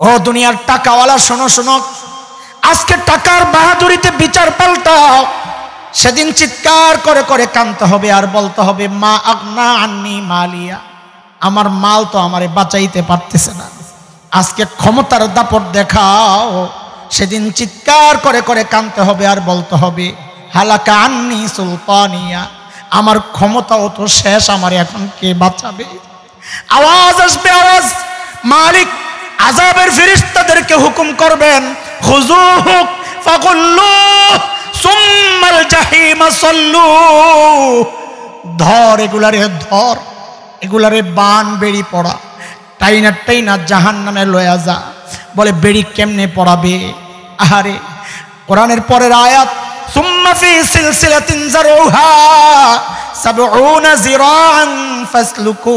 ও দুনিয়ার টাকাওয়ালা, শোনো শোনো। আজকে টাকার বাহাদুরিতে বিচার পাল্টাও। সেদিন চিৎকার করে করে কানতে হবে আর বলতে হবে, মা আগনা আন্নি মালিয়া। আমার মাল তো আমারে বাঁচাইতে পারতেছে না। আজকে ক্ষমতার দাপট দেখাও। সেদিন চিৎকার করে করে কানতে হবে আর বলতে হবে, হালাকা আন্নি সুলতানিয়া। আমার ক্ষমতাও তো শেষ, আমার এখন কে বাঁচাবে? আওয়াজ আসবে, আওয়াজ। মালিক আজাবের ফিরিস্তাদেরকে হুকুম করবেন খুজুহুক ফাকুল্লু সুম্মাল সল্লু। ধর, এগুলারে ধর, এগুলারে বান, বেড়ি পড়া। টাইনা টাইনা জাহান নামে লয়া যা, বলে বেড়ি কেমনে পড়াবে? আহারে, কোরআনের পরের আয়াত, সুম্মা ফি সিলসিলাতিন জারুহা সাবউনা জিরাআন ফাসলুকু।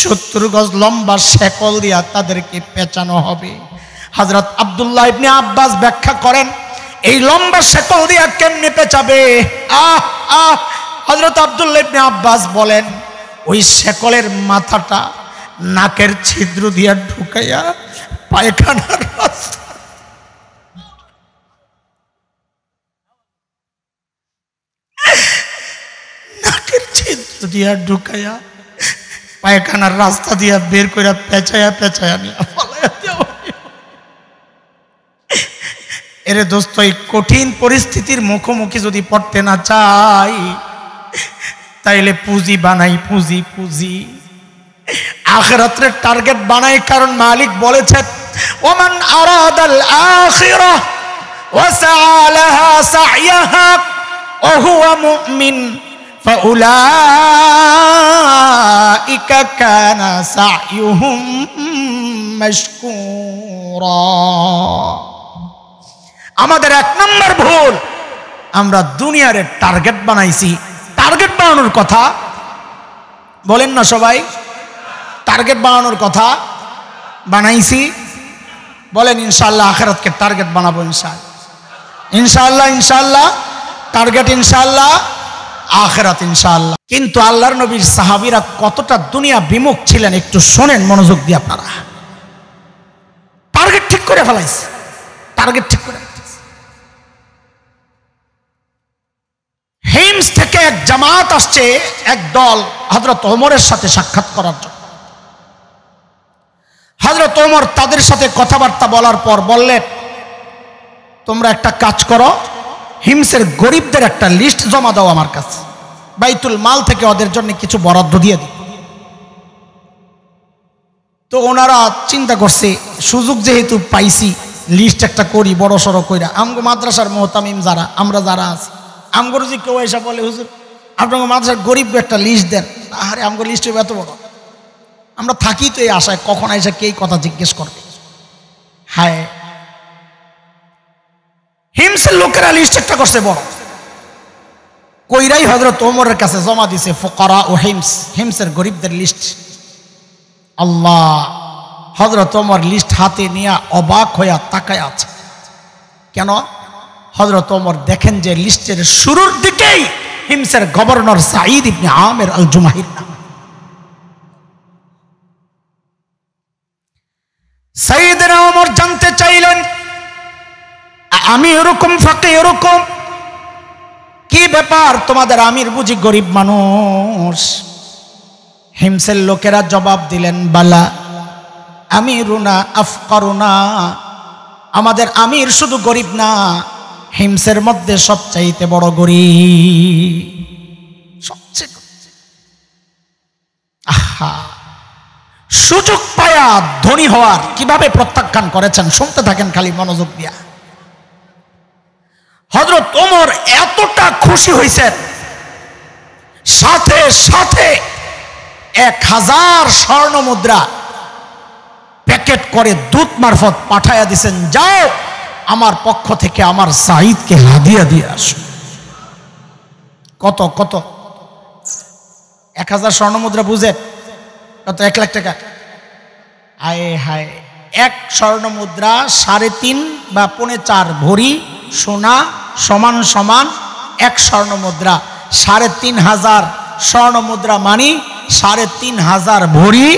সত্তর গজ লম্বা শেকল দিয়া তাদেরকে পেঁচানো হবে। হজরত আবদুল্লাহ ইবনে আব্বাস ব্যাখ্যা করেন, এই লম্বা শেকল দিয়া কেমনে পেঁচাবে? আহ আহ হজরত আবদুল্লাহ ইবনে আব্বাস বলেন, ওই শেকলের মাথাটা নাকের ছিদ্র দিয়া ঢুকাইয়া পায়খানার নাকের ছিদ্র দিয়া ঢুকাইয়া পায়খানার রাস্তা দিয়া বের করে পেঁচায়া পেঁচায়া এরে দোস্ত, এই কঠিন পরিস্থিতির মুখোমুখি যদি পড়তে না চাই, তাইলে পুঁজি বানাই, পুঁজি পুঁজি। আখরাতের টার্গেট বানাই, কারণ মালিক বলেছেন, ওমান আরাদাল আখিরা ওয়াসআ লাহা সা'য়াহা ওয়া হুয়া মুমিন। فأولئك كان سعيهم مشكورا আমাদের এক নম্বর ভুল আমরা দুনিয়ার টার্গেট বানাইছি টার্গেট বানানোর কথা বলেন না সবাই টার্গেট বানানোর কথা বানাইছি বলেন ইনশাল্লাহ আখেরাতকে টার্গেট বানাবো ইনশাল্লাহ ইনশাল্লাহ ইনশাল্লাহ টার্গেট ইনশাল্লাহ আখেরাত ইনশাআল্লাহ। কিন্তু আল্লাহর নবীর সাহাবীরা কতটা দুনিয়া বিমুখ ছিলেন একটু শোনেন মনোযোগ দিয়ে আপনারা। টার্গেট ঠিক করে ফেলাইছে। টার্গেট ঠিক করে। হিমস থেকে এক জামাত আসছে, এক দল হজরত ওমরের সাথে সাক্ষাৎ করার জন্য। হজরত ওমর তাদের সাথে কথাবার্তা বলার পর বললেন, তোমরা একটা কাজ করো হিমসের গরিবদের একটা লিস্ট জমা দাও আমার কাছে। বাইতুল মাল থেকে ওদের জন্য কিছু বরাদ্দ দিয়ে দিই। তো ওনারা চিন্তা করছে, সুযোগ যেহেতু পাইছি লিস্ট একটা করি, বড় সড়ো কইরা। আমগো মাদ্রাসার মোহতামিম যারা, আমরা যারা আছি আমগো যে কেউ এসে বলে, হুজুর আপনাকে মাদ্রাসার গরিব একটা লিস্ট দেন। আরে, আমগো লিস্ট এত বড়। আমরা থাকি তো এই আশায়, কখন এসে কে কথা জিজ্ঞেস করবে? হায় হিমসের লোকেরা একটা করছে বড়। কইরাই হজরত ওমরের কাছে জমা দিছে, ফকরা ও হিমস, হিমসের গরিবদের লিস্ট আল্লাহ হজরত ওমর লিস্ট হাতে নিয়ে অবাক হইয়া তাকায় আছে। কেন? হজরত ওমর দেখেন যে লিস্টের শুরুর দিকেই হিমসের গভর্নর সাঈদ ইবনে আমের আল জুমাহির নাম। সাইয়েদনা ওমর জানতে চাইলেন আমি এরকম ফাঁকে এরকম কি ব্যাপার তোমাদের আমির বুঝি গরিব মানুষ? হিমসের লোকেরা জবাব দিলেন, বালা আমি রুনা আফকারুনা। আমাদের আমির শুধু গরিব না, হিমসের মধ্যে সবচাইতে বড় গরিব। সবচেয়ে। আহা। সুযোগ পায়া ধনী হওয়ার কীভাবে প্রত্যাখ্যান করেছেন? শুনতে থাকেন খালি মনোযোগ দিয়া। হজরত ওমর এতটা খুশি হয়েছেন সাথে সাথে এক হাজার স্বর্ণ মুদ্রা প্যাকেট করে দুধ মারফত পাঠাইয়া দিছেন, যাও আমার পক্ষ থেকে আমার সাহিদকে হাদিয়া দিয়ে আসো। কত কত? এক হাজার স্বর্ণ মুদ্রা বুঝেন? কত? এক লাখ টাকা। আয় হায়, এক স্বর্ণ মুদ্রা সাড়ে তিন বা পৌনে চার ভরি সোনা সমান সমান এক স্বর্ণ মুদ্রা সাড়ে তিন হাজার স্বর্ণ মুদ্রা মানি, সাড়ে তিন হাজার ভরি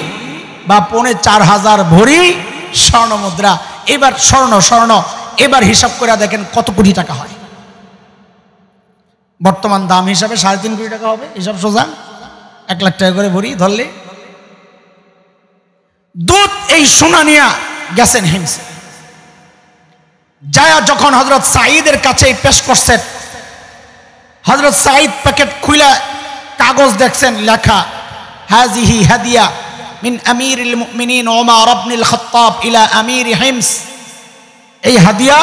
বা পৌনে চার হাজার ভরি স্বর্ণ মুদ্রা এবার স্বর্ণ স্বর্ণ। এবার হিসাব করে দেখেন কত কোটি টাকা হয়। বর্তমান দাম হিসাবে সাড়ে তিন কোটি টাকা হবে, হিসাব সোজা। এক লাখ টাকা করে ভরি ধরলে। দুধ এই সোনা নিয়া গেছেন হিমসে যায়া যখন হজরত সাঈদের কাছে পেশ করছেন হজরত সাঈদ প্যাকেট খুলে কাগজ দেখছেন, লেখা হাজিহি হাদিয়া মিন আমির মুমিনিন ওমর আবনুল খত্তাব ইলা আমির হিমস। এই হাদিয়া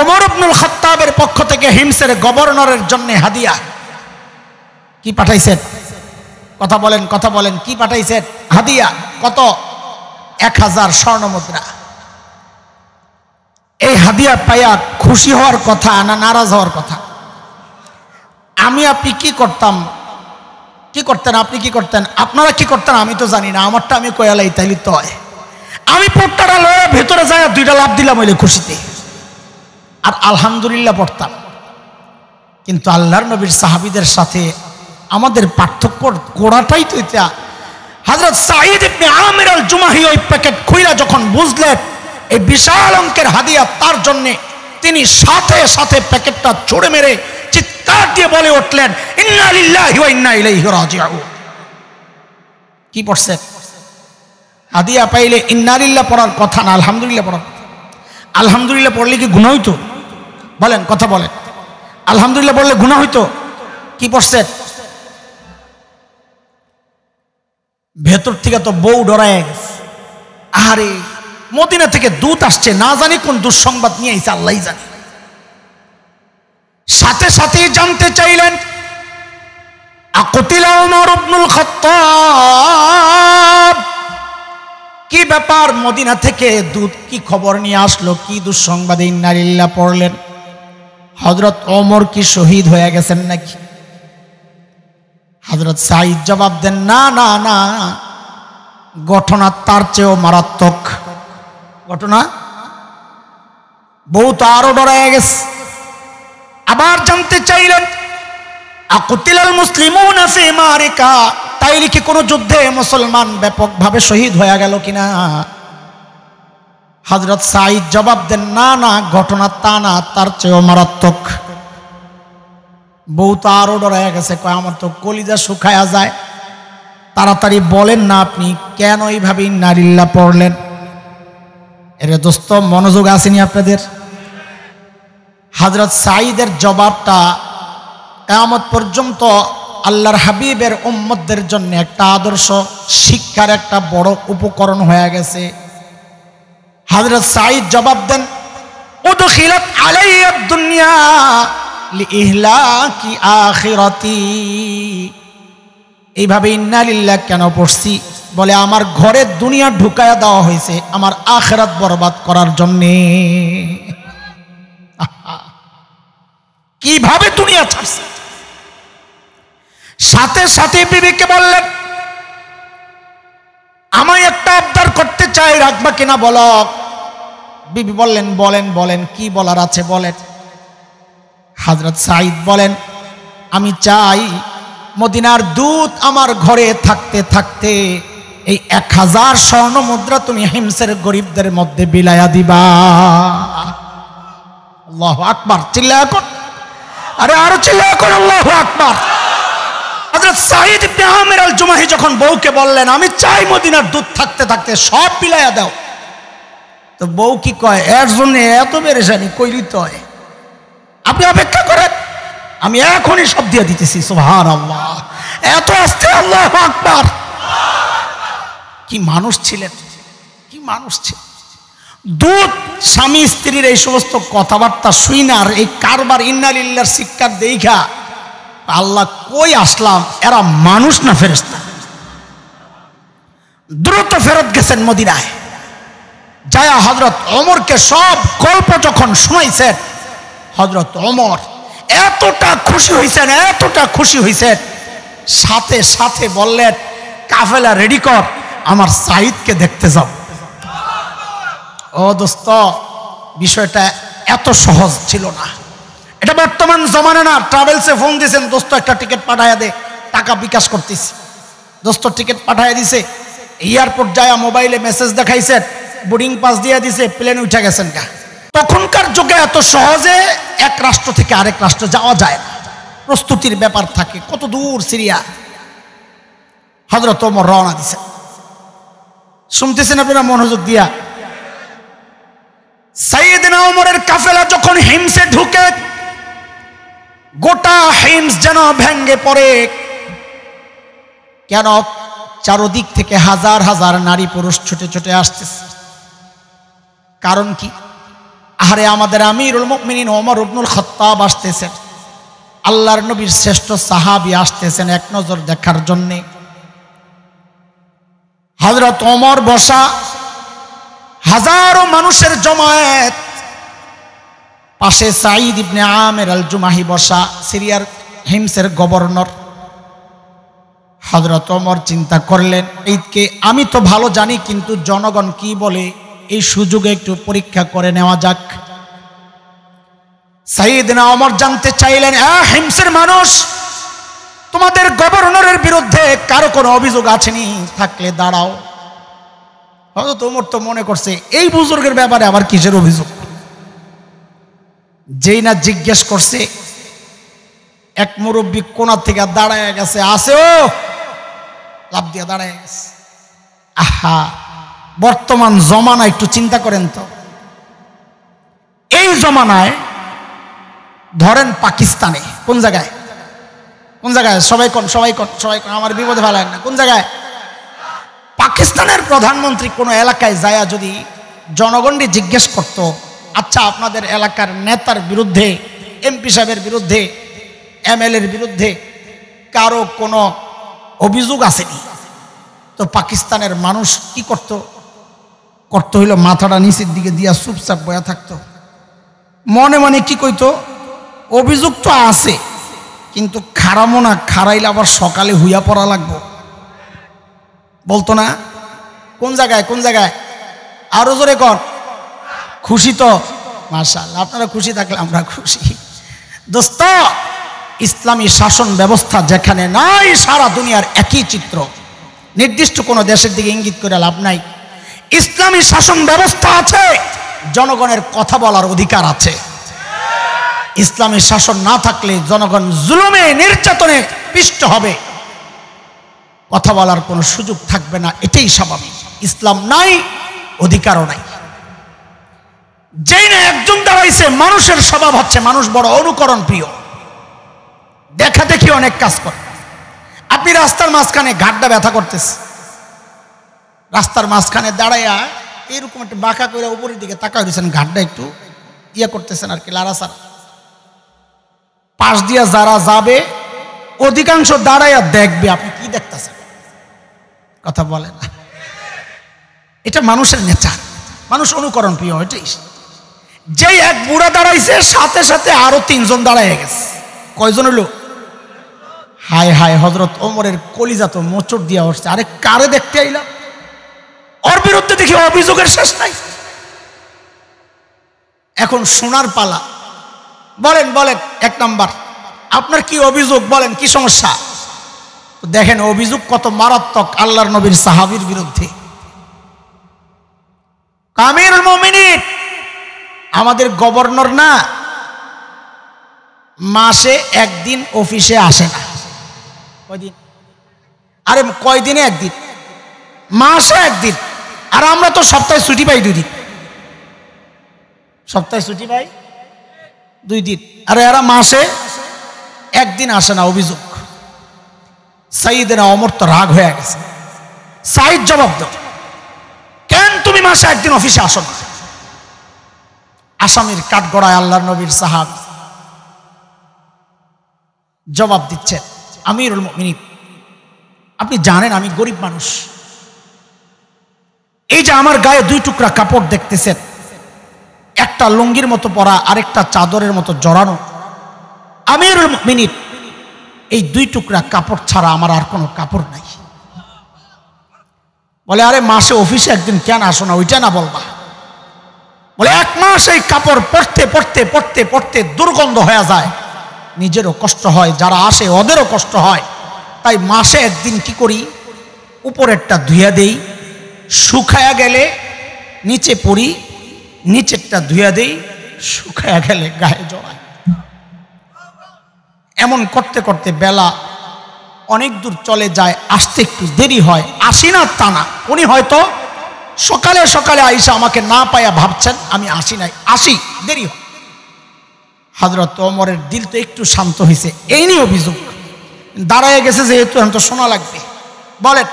ওমর আবনুল খত্তাবের পক্ষ থেকে হিমসের গভর্নরের জন্য হাদিয়া। কি পাঠাইছেন? কথা বলেন কথা বলেন, কি পাঠাইছেন? হাদিয়া, কত? এক হাজার স্বর্ণ মুদ্রা। এই হাদিয়া পাইয়া খুশি হওয়ার কথা না নারাজ হওয়ার কথা? আমি আপনি কি করতাম? কি করতেন? আপনি কি করতেন? আপনারা কি করতেন? আমি তো জানি না, আমারটা আমি কয়ালাই তাইলে তো হয়। আমি পোট্টাটা লয়ে ভেতরে যায় দুইটা লাভ দিলাম ওইলে খুশিতে। আর আলহামদুলিল্লাহ পড়তাম। কিন্তু আল্লাহর নবীর সাহাবিদের সাথে আমাদের পার্থক্য গোড়াটাই তো এটা। হজরত সাঈদ ইবনে আমির আল জুমাহি ওই প্যাকেট খুইলা যখন বুঝলেন এই বিশাল অঙ্কের হাদিয়া তার জন্যে তিনি সাথে সাথে প্যাকেটটা ছুড়ে মেরে চিৎকার দিয়ে বলে উঠলেন কি পড়ছেন হাদিয়া পাইলে ইন্নালিল্লাহ পড়ার কথা না, আলহামদুলিল্লাহ পড়ার আলহামদুলিল্লাহ পড়লে কি গুণা হইতো? বলেন, কথা বলেন। আলহামদুলিল্লাহ বললে গুণা হইতো? কি পড়ছেন ভেতর থেকে তো বউ ডরায় গেছে। আরে মদিনা থেকে দূত আসছে, না জানি কোন দুঃসংবাদ নিয়ে আইছে আল্লাহ জানে। সাথে সাথে জানতে চাইলেন, আকুতিলা উমর ইবনুল খাত্তাব? কি ব্যাপার মদিনা থেকে দূত কি খবর নিয়ে আসলো, কি দুঃসংবাদে? ইন্নারিল্লাহ পড়লেন হজরত ওমর কি শহীদ হয়ে গেছেন নাকি? হজরত সাইদ জবাব দেন, না না না ঘটনা তার চেয়েও মারাত্মক। ঘটনা? বউ তো আরও ডরায় গেছে। আবার জানতে চাইলেন, আকুতিলাল মুসলিমুন ফি মারিকা? তাইলে কি কোনো যুদ্ধে মুসলমান ব্যাপকভাবে শহীদ হয়ে গেল কিনা? হজরত সাইদ জবাব দেন, না না, ঘটনা তা না, তার চেয়েও মারাত্মক। বউ তো আরও ডরায় গেছে, কয়, আমার তো কলিজা শুকায়া যায়। তাড়াতাড়ি বলেন না আপনি, কেন এইভাবে নারিল্লা পড়লেন? এরে দোস্ত, মনোযোগ আসেনি আপনাদের? হজরত সাঈদের জবাবটা কেয়ামত পর্যন্ত আল্লাহর হাবিবের উম্মতদের জন্য একটা আদর্শ, শিক্ষার একটা বড় উপকরণ হয়ে গেছে। হজরত সাঈদ জবাব দেন, উদখিলাত আলাইয়া দুনিয়া ইহলা লিইহলাকি আখিরাতি। এইভাবে ইন্নালিল্লাহ কেন পড়ছি? বলে, আমার ঘরের দুনিয়া ঢুকায়া দেওয়া হয়েছে, আমার আখেরাত বরবাদ করার জন্যে। কীভাবে দুনিয়া ছাড়ছে? সাথে সাথে বিবেকে বললেন, আমায় একটা আবদার করতে চাই, রাখবা কিনা বল। বিবি বললেন, বলেন বলেন, কি বলার আছে বলেন। হাজরত সাঈদ বলেন, আমি চাই মদিনার দূত আমার ঘরে থাকতে থাকতে এই এক হাজার স্বর্ণ মুদ্রা তুমি হিমসের গরিবদের মধ্যে বিলায়া দিবা। আল্লাহ আকবার চিল্লা এখন আরে, আরও চিল্লা এখন আল্লাহ আকবার। হযরত সাঈদ ইবনে আমির আল জুমাহি যখন বউকে বললেন, আমি চাই মদিনার দুধ থাকতে থাকতে সব বিলায়া দাও। তো বউ কি কয়, এর জন্য এত বেরেশানি কইলি তো হয়। আপনি অপেক্ষা করেন। আমি এখনই সব দিয়ে দিতেছি সুহান আল্লাহ এত আস্তে আল্লাহ আকবার। কি মানুষ ছিলেন? কি মানুষ ছিলেন? দুধ স্বামী স্ত্রীর এই সমস্ত কথাবার্তা শুইনার এই কারবার ইন্নালিল্লার শিক্ষার দেখা আল্লাহ কই আসলাম? এরা মানুষ না ফেরেস্তা দ্রুত ফেরত গেছেন মদিনায়। যায়া হজরত অমরকে সব গল্প যখন শোনাইছেন হজরত অমর এতটা খুশি হয়েছেন এতটা খুশি হয়েছেন সাথে সাথে বললেন, কাফেলা রেডি কর, আমার সাইদকে দেখতে যাও। ও দোস্ত, বিষয়টা এত সহজ ছিল না। এটা বর্তমান জমানে না, ট্রাভেলসে ফোন দিয়েছেন, দোস্ত, একটা টিকিট পাঠাইয়া দে, টাকা বিকাশ করতেছি। দোস্ত টিকিট পাঠাইয়া দিছে এয়ারপোর্ট যায় মোবাইলে মেসেজ দেখাইছেন বোর্ডিং পাস দিয়ে দিছে প্লেন উঠে গেছেন গা। তখনকার যুগে এত সহজে এক রাষ্ট্র থেকে আরেক রাষ্ট্র যাওয়া যায় না। প্রস্তুতির ব্যাপার থাকে, কত দূর সিরিয়া। হজরত ওমর রওনা দিছে। শুনতেছেন আপনারা মনোযোগ দিয়া? সাইয়েদিনা ওমরের কাফেলা যখন হিমসে ঢুকে, গোটা হিমস যেন ভেঙ্গে পড়ে। কেন? চারদিক থেকে হাজার হাজার নারী পুরুষ ছুটে ছুটে আসতেছে। কারণ কি? আরে আমাদের আমিরুল মুমিনিন ওমর ইবনুল খত্তাব আসতেছেন। আল্লাহর নবীর শ্রেষ্ঠ সাহাবি আসতেছেন এক নজর দেখার জন্যে। হজরত ওমর বসা হাজারো মানুষের জমায়েত। পাশে সাঈদ ইবনে আমের আল জুমাহি বসা, সিরিয়ার হিমসের গভর্নর। হজরত ওমর চিন্তা করলেন, ঈদকে আমি তো ভালো জানি, কিন্তু জনগণ কি বলে? এই সুযোগে একটু পরীক্ষা করে নেওয়া যাক। সাইদিনা অমর জানতে চাইলেন হিমসের মানুষ, তোমাদের গভর্নরের বিরুদ্ধে কারও কোনো অভিযোগ আছেনি? থাকলে দাঁড়াও। হয়তো তোমার তো মনে করছে, এই বুজুর্গের ব্যাপারে আবার কিসের অভিযোগ? যেই না জিজ্ঞেস করছে, এক মুরব্বী কোনার থেকে দাঁড়ায় গেছে আসে ও লাভ দিয়ে দাঁড়ায় গেছে। আহা! বর্তমান জমানা একটু চিন্তা করেন তো। এই জমানায় ধরেন পাকিস্তানে, কোন জায়গায়? কোন জায়গায়? সবাই কোন সবাই কোন সবাই কোন, আমার বিপদে ভালো না। কোন জায়গায়? পাকিস্তানের প্রধানমন্ত্রী কোনো এলাকায় যায় যদি জনগণকে জিজ্ঞেস করত আচ্ছা আপনাদের এলাকার নেতার বিরুদ্ধে, এমপি সাহেবের বিরুদ্ধে, এমএলএর বিরুদ্ধে কারও কোনো অভিযোগ আসেনি? তো পাকিস্তানের মানুষ কি করত? করতে হইল, মাথাটা নিচের দিকে দিয়া চুপচাপ বয়া থাকতো। মনে মনে কি কইতো, অভিযোগ তো আছে, কিন্তু খারামো না খারাইলে আবার সকালে হুইয়া পড়া লাগবো। বলতো না, কোন জায়গায় কোন জায়গায়? আরও জোরে কর। খুশি তো? মার্শাল আপনারা খুশি থাকলে আমরা খুশি। দোস্ত, ইসলামী শাসন ব্যবস্থা যেখানে নাই, সারা দুনিয়ার একই চিত্র। নির্দিষ্ট কোনো দেশের দিকে ইঙ্গিত করে লাভ নাই। ইসলামী শাসন ব্যবস্থা আছে। জনগণের কথা বলার অধিকার আছে। ইসলামী শাসন না থাকলে জনগণ জুলুমে, নির্যাতনে পিষ্ট হবে। কথা বলার কোনো সুযোগ থাকবে না, এটাই স্বাভাবিক। ইসলাম নাই, অধিকারও নাই। যেই না একজন দাঁড়াইছে, মানুষের স্বভাব হচ্ছে মানুষ বড় অনুকরণ প্রিয়। দেখা দেখি অনেক কাজ করে। আপনি রাস্তার মাঝখানে ঘাটটা ব্যথা করতেছে। রাস্তার মাঝখানে দাঁড়াইয়া এরকম একটা বাঁকা করে উপরের দিকে তাকা হয়েছেন ঘাটটা একটু ইয়ে করতেছেন আর কি লাড়াসাড়া পাশ দিয়া যারা যাবে, অধিকাংশ দাঁড়াইয়া দেখবে, আপনি কি দেখতেছেন? কথা বলে না। এটা মানুষের নেচার মানুষ অনুকরণ প্রিয় এটাই যেই এক বুড়া দাঁড়াইছে, সাথে সাথে আরও তিনজন দাঁড়ায় গেছে। কয়জন হলো হায় হায় হজরত ওমরের কলিজা তো মোচড় দিয়া উঠছে। আরে কারে দেখতে আইলাম? ওর বিরুদ্ধে দেখি অভিযোগের শেষ নাই। এখন সোনার পালা। বলেন বলেন, এক নাম্বার, আপনার কি অভিযোগ? বলেন, কি সমস্যা? দেখেন, অভিযোগ কত মারাত্মক আল্লাহর নবীর সাহাবির বিরুদ্ধে। কামির মমিনিন, আমাদের গভর্নর না, মাসে একদিন অফিসে আসে না। কয়দিন? আরে, কয়দিনে একদিন? মাসে একদিন। আর আমরা তো সপ্তাহে ছুটি পাই দুই দিন। সপ্তাহে ছুটি পাই দুই দিন। আর এরা মাসে একদিন আসে না অভিযোগ। সাইদেরা অমর তো রাগ হয়ে গেছে। সাইদ জবাব দাও। কেন তুমি মাসে একদিন অফিসে আসো না? আসামির কাঠগড়ায় আল্লাহ নবীর সাহাব জবাব দিচ্ছেন মিনিট আপনি জানেন আমি গরিব মানুষ। এই যে আমার গায়ে দুই টুকরা কাপড় দেখতেছেন একটা লুঙ্গির মতো পরা, আরেকটা চাদরের মতো জড়ানো। আমিরুল মিনিট এই দুই টুকরা কাপড় ছাড়া আমার আর কোনো কাপড় নাই। বলে, আরে, মাসে অফিসে একদিন কেন আসো না? ওইটা না বলবা? বলে, এক মাস এই কাপড় পড়তে পড়তে পড়তে পড়তে দুর্গন্ধ হয়ে যায়। নিজেরও কষ্ট হয়, যারা আসে ওদেরও কষ্ট হয়। তাই মাসে একদিন কি করি? উপরেরটা ধুয়ে দেই শুকায়া গেলে নিচে পড়ি, নিচেরটা ধুয়া দেই, শুকায়া গেলে গায়ে জড়ায় এমন করতে করতে বেলা অনেক দূর চলে যায়, আসতে একটু দেরি হয়, আসি না তা না। উনি হয়তো সকালে সকালে আইসা আমাকে না পাইয়া ভাবছেন, আমি আসি নাই। আসি, দেরি হয়। হাজরত অমরের দিল তো একটু শান্ত হয়েছে এই নিয়ে অভিযোগ। দাঁড়ায় গেছে যেহেতু, এখন তো শোনা লাগবে। বলেন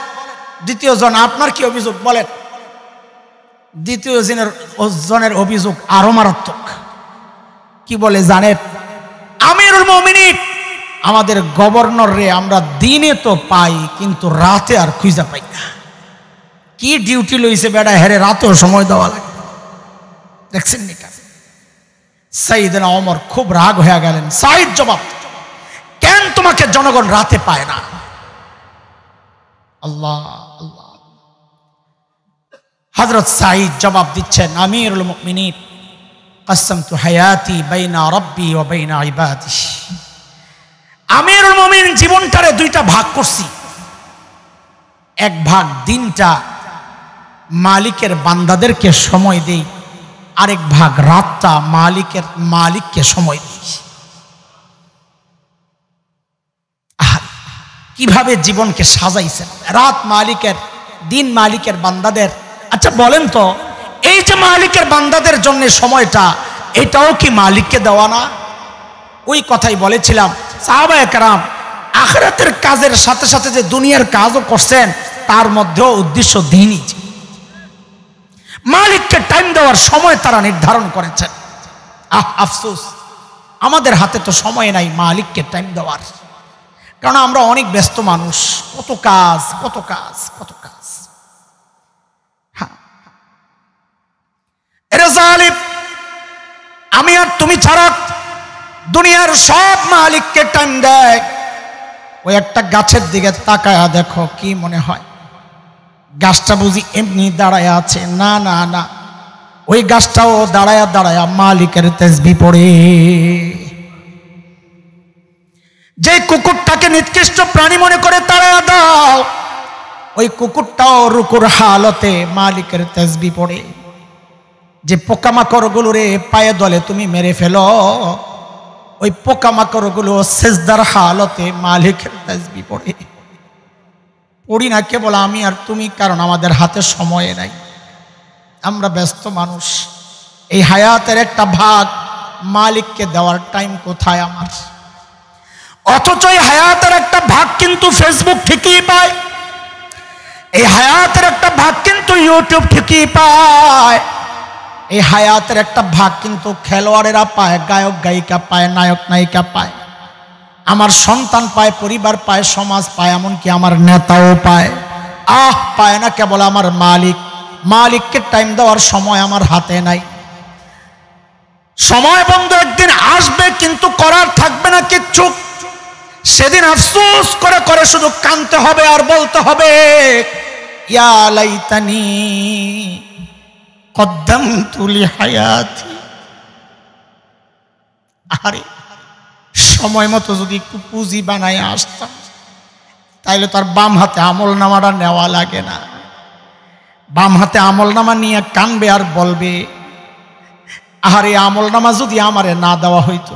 দ্বিতীয় জন, আপনার কি অভিযোগ? বলেন। দ্বিতীয় জনের জনের অভিযোগ আরও মারাত্মক। কি বলে জানেন? আমিরুল মমিনিন, আমাদের গভর্নর রে আমরা দিনে তো পাই, কিন্তু রাতে আর খুঁজা পাই না। কি ডিউটি লইছে বেড়া, হেরে রাতেও সময় দেওয়া লাগে। দেখছেন সাইদিনা অমর খুব রাগ হয়ে গেলেন। সাইদ জবাব, কেন তোমাকে জনগণ রাতে পায় না? আল্লাহ। হজরত সাহিদ জবাব দিচ্ছেন, আমিরুল মুকমিনীর কসম তু হায়াতি বাইনা রব্বি ও বাইনা ইবাদি। আমিরুল মমিন জীবনটারে দুইটা ভাগ করছি। এক ভাগ দিনটা মালিকের বান্দাদেরকে সময় দেই, আরেক ভাগ রাতটা মালিকের মালিককে সময় দিই। কীভাবে জীবনকে সাজাইছেন? রাত মালিকের, দিন মালিকের বান্দাদের আচ্ছা বলেন তো, এই যে মালিকের বান্দাদের জন্য সময়টা, এটাও কি মালিককে দেওয়া না? ওই কথাই বলেছিলাম। সাহাবা একরাম, আখরাতের কাজের সাথে সাথে যে দুনিয়ার কাজও করছেন, তার মধ্যেও উদ্দেশ্য দিনই মালিককে টাইম দেওয়ার সময় তারা নির্ধারণ করেছেন আহ, আফসোস। আমাদের হাতে তো সময় নাই মালিককে টাইম দেওয়ার। কারণ আমরা অনেক ব্যস্ত মানুষ। কত কাজ কত কাজ কত কাজ হ্যাঁ এরে জালিম, আমি আর তুমি ছাড়া দুনিয়ার সব মালিককে টাইম দেয়। ওই একটা গাছের দিকে তাকায়া দেখো কি মনে হয়। গাছটা বুঝি এমনি দাঁড়ায় আছে। না না না। ওই গাছটাও দাঁড়ায়া দাঁড়ায়া মালিকের তেজবি পড়ে। যে কুকুরটাকে নিকৃষ্ট প্রাণী মনে করে তাড়ায়া দাও, ওই কুকুরটাও রুকুর হালতে মালিকের তেজবি পড়ে। যে পোকামাকড়গুলো রে পায়ে দলে তুমি মেরে ফেলো, ওই পোকামাকড়গুলো সেজদার হালতে মালিকের তেজবি পড়ে। পড়ি না, কেবল আমি আর তুমি, কারণ আমাদের হাতে সময় নাই। আমরা ব্যস্ত মানুষ। এই হায়াতের একটা ভাগ মালিককে দেওয়ার টাইম কোথায় আমার? অথচ এই হায়াতের একটা ভাগ কিন্তু ফেসবুক ঠিকই পায়। এই হায়াতের একটা ভাগ কিন্তু ইউটিউব ঠিকই পায়। এই হায়াতের একটা ভাগ কিন্তু খেলোয়াড়েরা পায়, গায়ক, গায়িকা পায়, নায়ক, নায়িকা পায়। আমার সন্তান পায়, পরিবার পায়, সমাজ পায়, এমনকি আমার নেতাও পায়। আহ, পায় না কেবল আমার মালিক। মালিককে টাইম দেওয়ার সময় আমার হাতে নাই। সময় বন্ধ একদিন আসবে, কিন্তু করার থাকবে না কিচ্ছু। সেদিন আফসোস করে করে শুধু কানতে হবে আর বলতে হবে, ইয়া লাইতানি কদ্দাম তুলি হায়াতি আরে সময় মতো যদি একটু পুঁজি বানায় আসতাম, তাইলে তার বাম হাতে আমল নামাটা নেওয়া লাগে না। বাম হাতে আমল নামা নিয়ে কানবে আর বলবে, আহারে, আমল নামা যদি আমারে না দেওয়া হইতো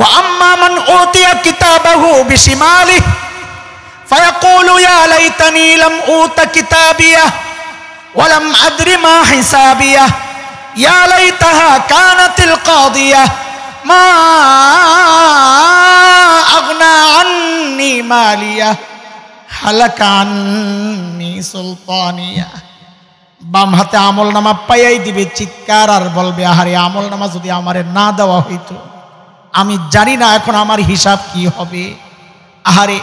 ও আম্মা মান ওতিয়া কিতাবাহু বিশিমালি ফায়াকুলু ইয়া লাইতানি লাম উতা কিতাবিয়া। ولم আদরি মা হিসাবিয়া يا ليتها كانت কাদিয়া, মা আগনা عني মালিয়া, হালাকা আন্নি সুলতানিয়া। বাম হাতে আমল নামা পাইয়াই দিবে চিৎকার আর বলবে, আহারে, আমল নামা যদি আমারে না দেওয়া হইতো, আমি জানি না এখন আমার হিসাব কি হবে। আহারে,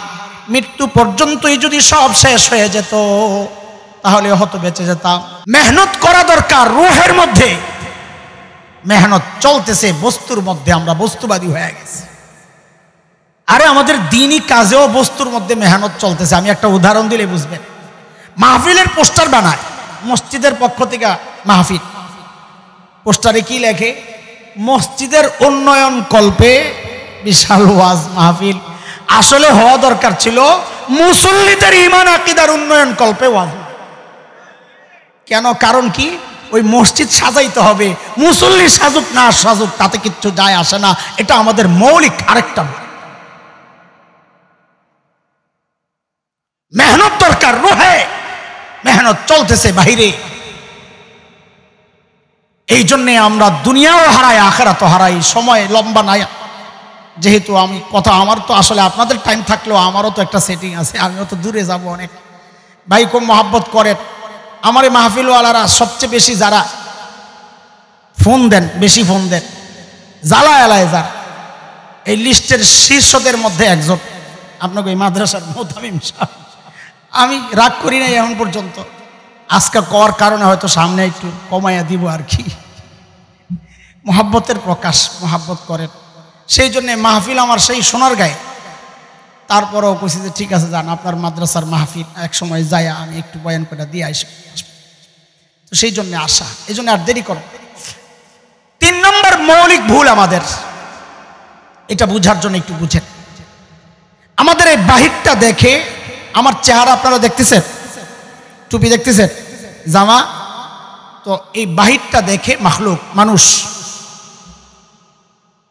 মৃত্যু পর্যন্তই যদি সব শেষ হয়ে যেত তাহলে হয়তো বেঁচে যেতাম। মেহনত করা দরকার রুহের মধ্যে। মেহনত চলতেছে বস্তুর মধ্যে আমরা বস্তুবাদী হয়ে গেছি। আরে আমাদের দিনই কাজেও বস্তুর মধ্যে মেহনত চলতেছে আমি একটা উদাহরণ দিলে বুঝবেন। মাহফিলের পোস্টার বানায় মসজিদের পক্ষ থেকে মাহফিল। পোস্টারে কি লেখে? মসজিদের উন্নয়ন কল্পে বিশাল ওয়াজ মাহফিল। আসলে হওয়া দরকার ছিল মুসল্লিদের ইমান আকিদার উন্নয়ন কল্পে ওয়াজ। কেন? কারণ কি? ওই মসজিদ সাজাইতে হবে। মুসল্লি সাজুক না সাজুক, তাতে কিচ্ছু যায় আসে না। এটা আমাদের মৌলিক আরেকটা মেহনত দরকার রোহে। মেহনত চলতেছে বাহিরে। এই জন্যে আমরা দুনিয়াও হারাই তো হারাই। সময় লম্বা নাই। যেহেতু আমি কথা আমার তো আসলে আপনাদের টাইম থাকলেও আমারও তো একটা সেটিং আছে, আমিও তো দূরে যাব অনেক। ভাই, খুব মহাব্বত করেন। আমার এই মাহফিলওয়ালারা সবচেয়ে বেশি যারা ফোন দেন, বেশি ফোন দেন জ্বালা এলায় যার। এই লিস্টের শীর্ষদের মধ্যে একজন। আপনাকে এই মাদ্রাসার মোতামিম সাহেব। আমি রাগ করি নাই এখন পর্যন্ত। আজকে কর কারণে হয়তো সামনে একটু কমাইয়া দিব আর কি। মহাব্বতের প্রকাশ, মহাব্বত করেন। সেই জন্যে মাহফিল আমার সেই সোনার গায়ে। তারপরেও কইছি যে, ঠিক আছে, যান, আপনার মাদ্রাসার মাহফিল, এক সময় যায় আমি একটু বয়ান করে দিয়ে আসি। তো সেই জন্য আসা। এই জন্য আর দেরি করো তিন নম্বর মৌলিক ভুল আমাদের। এটা বুঝার জন্য একটু বুঝেন। আমাদের এই বাহিরটা দেখে আমার চেহারা আপনারা দেখতেছেন? টুপি দেখতেছেন? জামা? তো এই বাহিরটা দেখে মাখলুক, মানুষ।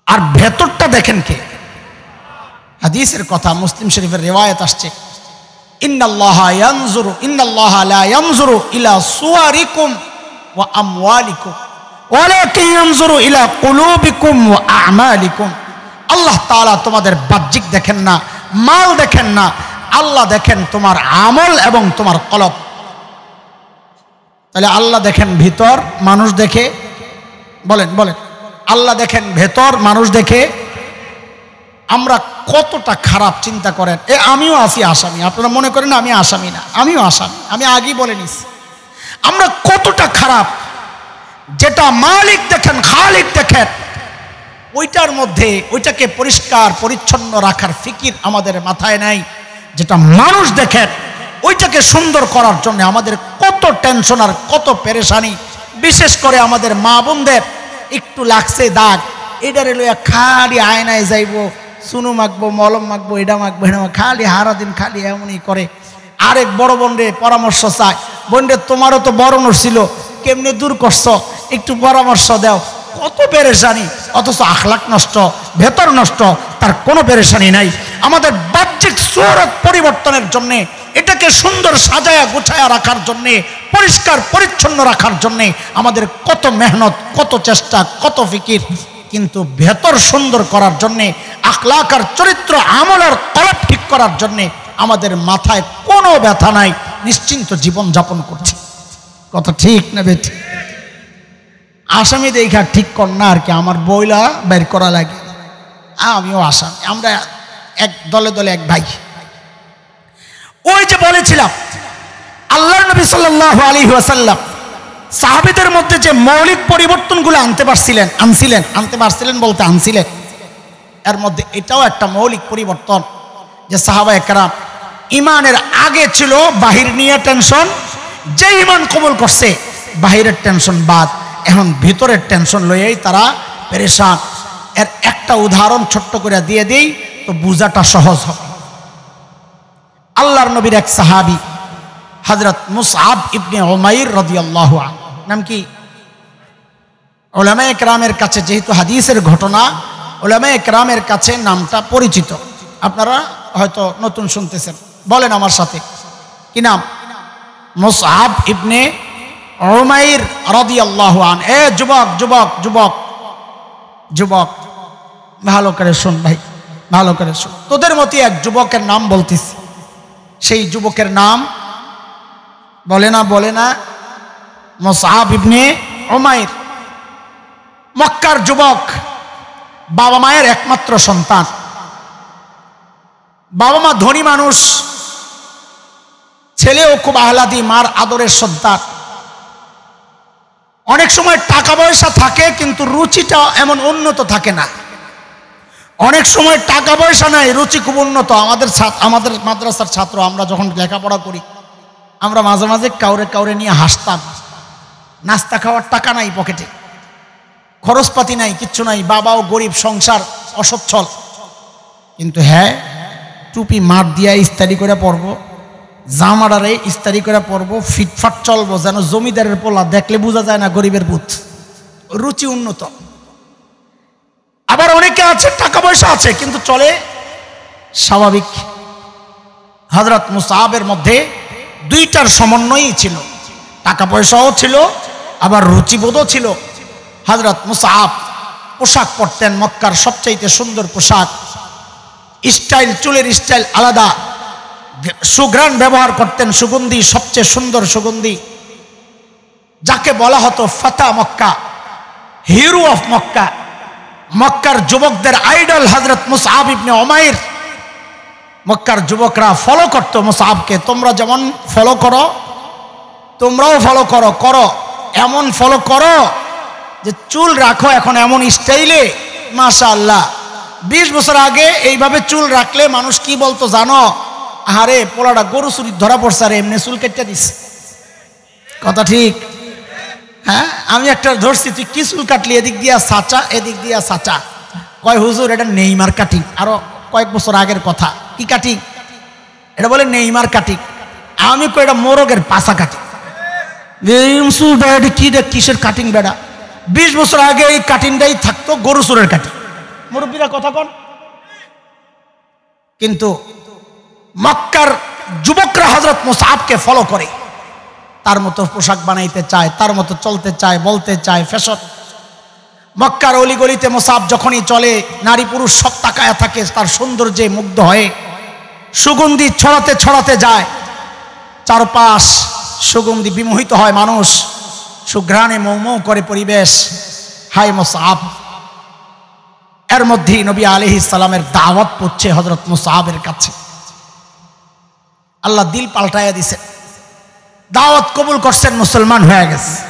আর ভেতরটা দেখেন কে? হাদিসের কথা, মুসলিম শরীফের রেওয়ায়ত আসছে। আল্লাহ তাআলা তোমাদের বাহ্যিক দেখেন না, মাল দেখেন না, আল্লাহ দেখেন তোমার আমল এবং তোমার কলব। তাহলে আল্লাহ দেখেন ভিতর মানুষ দেখে, বলেন বলেন। আল্লাহ দেখেন ভেতর মানুষ দেখে আমরা কতটা খারাপ চিন্তা করেন? এ, আমিও আছি আসামি। আপনারা মনে করেন আমি আসামি না। আমিও আসামি। আমি আগেই বলে নিছি। আমরা কতটা খারাপ? যেটা মালিক দেখেন খালিক দেখেন, ওইটার মধ্যে ওইটাকে পরিষ্কার, পরিচ্ছন্ন রাখার ফিকির আমাদের মাথায় নাই। যেটা মানুষ দেখেন, ওইটাকে সুন্দর করার জন্য আমাদের কত টেনশন আর কত পেরেশানি। বিশেষ করে আমাদের মা বোনদের, একটু লাগছে দাগ। এটারে লইয়া খালি আয়নায় যাইব। সুনু মাখবো, মলম মাখবো এটা মাখবো এটা খালি হারা দিন খালি এমনই করে। আরেক বড় বোনরে পরামর্শ চায়। বোনরে, তোমারও তো বড় ছিল, কেমনে দূর করছ? একটু পরামর্শ দাও। কত পেরেশানি, অথচ আখলাক নষ্ট, ভেতর নষ্ট, তার কোনো পেরেশানি নাই। আমাদের বাহ্যিক সুরত পরিবর্তনের জন্যে, এটাকে সুন্দর সাজায়া গুছায়া রাখার জন্যে, পরিষ্কার, পরিচ্ছন্ন রাখার জন্যে আমাদের কত মেহনত, কত চেষ্টা, কত ফিকির। কিন্তু ভেতর সুন্দর করার জন্যে, আখলাক আর চরিত্র, আমল আর ঠিক করার জন্যে আমাদের মাথায় কোনো ব্যথা নাই, নিশ্চিন্ত জীবন যাপন করছি। কথা ঠিক না বেঠি? আসামি দেখা ঠিক কর না আর কি, আমার বইলা বের করা লাগে। আমিও আসামি, আমরা এক দলে দলে এক ভাই। ওই যে বলেছিলাম আল্লাহ নবী সাল্লাহ আলী ওয়াসাল্লাম সাহাবিদের মধ্যে যে মৌলিক পরিবর্তনগুলো আনতে পারছিলেন, আনছিলেন, আনতে পারছিলেন বলতে আনছিলেন, এর মধ্যে এটাও একটা মৌলিক পরিবর্তন যে সাহাবা একরাম ইমানের আগে ছিল, বাহির নিয়ে টেনশন যে ইমান কবুল করছে, বাহিরের টেনশন বাদ, এখন ভিতরের টেনশন লইয়াই তারা পেরেশান। এর একটা উদাহরণ ছোট্ট করে দিয়ে দিই, তো বুঝাটা সহজ হবে। আল্লাহর নবীর এক সাহাবি হজরত মুসাব ইবনে ওমাইর রদিয়াল্লাহ নাম কি? ওলামা একরামের কাছে, যেহেতু হাদিসের ঘটনা ওলামা একরামের কাছে নামটা পরিচিত। আপনারা হয়তো নতুন শুনতেছেন। বলেন আমার সাথে। কি নাম? মুসাব ইবনে ওমাইর রদিয়াল্লাহ আন। এ যুবক যুবক যুবক যুবক, ভালো করে শোন ভাই, ভালো করে শোন। তোদের মতো এক যুবকের নাম বলতিস? সেই যুবকের নাম বলে না বলে না মোসাহাব ইবনে ওমাইর মক্কার যুবক, বাবা মায়ের একমাত্র সন্তান। বাবা মা ধনী মানুষ, ছেলেও খুব আহ্লাদি, মার আদরের সন্তান। অনেক সময় টাকা পয়সা থাকে, কিন্তু রুচিটা এমন উন্নত থাকে না। অনেক সময় টাকা পয়সা নাই, রুচি খুব উন্নত। আমাদের আমাদের মাদ্রাসার ছাত্র, আমরা যখন লেখাপড়া করি, আমরা মাঝে মাঝে কাউরে কাউরে নিয়ে হাসতাম। নাস্তা খাওয়ার টাকা নাই পকেটে। খরচপাতি নাই, কিচ্ছু নাই, বাবাও গরিব, সংসার অসচ্ছল। কিন্তু হ্যাঁ টুপি মাঠ দিয়া ইস্তারি করে পড়ব জামাডারে ইস্তারি করে পরবো, ফিটফাট চলবো, যেন জমিদারের পোলা দেখলে বোঝা যায় না গরিবের বুথ রুচি উন্নত। আবার অনেকে আছে, টাকা পয়সা আছে, কিন্তু চলে স্বাভাবিক। হজরত মুসাহাবের মধ্যে দুইটার সমন্বয়ই ছিল। টাকা পয়সাও ছিল আবার রুচিবোধও ছিল। হজরত মুসাহাব পোশাক পরতেন মক্কার সবচাইতে সুন্দর পোশাক। স্টাইল, চুলের স্টাইল আলাদা। সুঘ্রাণ ব্যবহার করতেন, সুগন্ধি, সবচেয়ে সুন্দর সুগন্ধি। যাকে বলা হতো ফাতা মক্কা, হিরো অফ মক্কা। মক্কার যুবকদের আইডল হজরত মুসাহাব ইবনে ওমাইর। মক্কার যুবকরা ফলো করতো মুসাহাবকে তোমরা যেমন ফলো করো, তোমরাও ফলো করো করো। এমন ফলো করো যে চুল রাখো এখন এমন স্টাইলে মাশা আল্লাহ বিশ বছর আগে এইভাবে চুল রাখলে মানুষ কি বলতো জানো? আরে পোলাটা গরু চুরি ধরা পড়ছে, আরে এমনি চুল কেটে দিস কথা ঠিক? হ্যাঁ? আমি একটা ধরছি, তুই কি চুল কাটলি? এদিক দিয়া সাচা, এদিক দিয়া সাচা। কয়, হুজুর, এটা নেইমার কাটিং। আরও কয়েক বছর আগের কথা। কি কাটিং? এটা বলে নেইমার কাটিং। আমি কই, এটা মোরগের পাশা কাটিং। চুল বেড়া কি রে? কিসের কাটিং বেড়া? বিশ বছর আগে এই কাটিংটাই থাকতো গরু চুরের কাটিং মুরব্বীরা কথা কন কিন্তু মক্কার যুবকরা হজরত মুসাহাবকে ফলো করে। তার মতো পোশাক বানাইতে চায়, তার মতো চলতে চায়, বলতে চায় ফ্যাশন মক্কার অলিগলিতে মোসাব যখনই চলে, নারী পুরুষ সব তাকায়া থাকে, তার সৌন্দর্যে মুগ্ধ হয়ে। সুগন্ধি ছড়াতে ছড়াতে যায়। চারপাশ সুগন্ধি বিমোহিত হয় মানুষ। সুঘ্রাণে মৌ করে পরিবেশ। হাই মোসাব। এর মধ্যেই নবী আলহি সালামের দাওয়াত পড়ছে হজরত মুসাহাবের কাছে। আল্লাহ দিল পাল্টাইয়া দিছে। দাওয়াত কবুল করছেন মুসলমান হয়ে গেছে।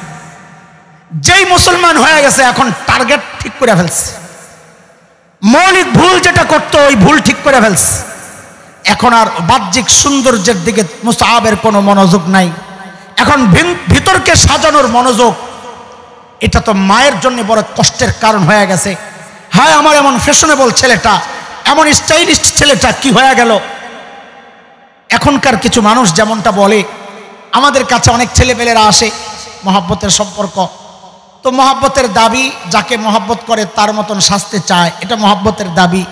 যেই মুসলমান হয়ে গেছে এখন টার্গেট ঠিক করে ফেলছে। মৌলিক ভুল যেটা করতো, ওই ভুল ঠিক করে ফেলছে। এখন আর বাহ্যিক সৌন্দর্যের দিকে মুসাহাবের কোনো মনোযোগ নাই। এখন ভিতরকে সাজানোর মনোযোগ, এটা তো মায়ের জন্য বড় কষ্টের কারণ হয়ে গেছে। হ্যাঁ আমার এমন ফ্যাশনেবল ছেলেটা, এমন স্টাইলিস্ট ছেলেটা কি হয়ে গেল? এখনকার কিছু মানুষ যেমনটা বলে, আমাদের কাছে অনেক ছেলেপেলেরা আসে মহাব্বতের সম্পর্ক। তো মহাব্বতের দাবি যাকে মহাব্বত করে তার মতন শাস্তে চায়, এটা মহাব্বতের দাবি।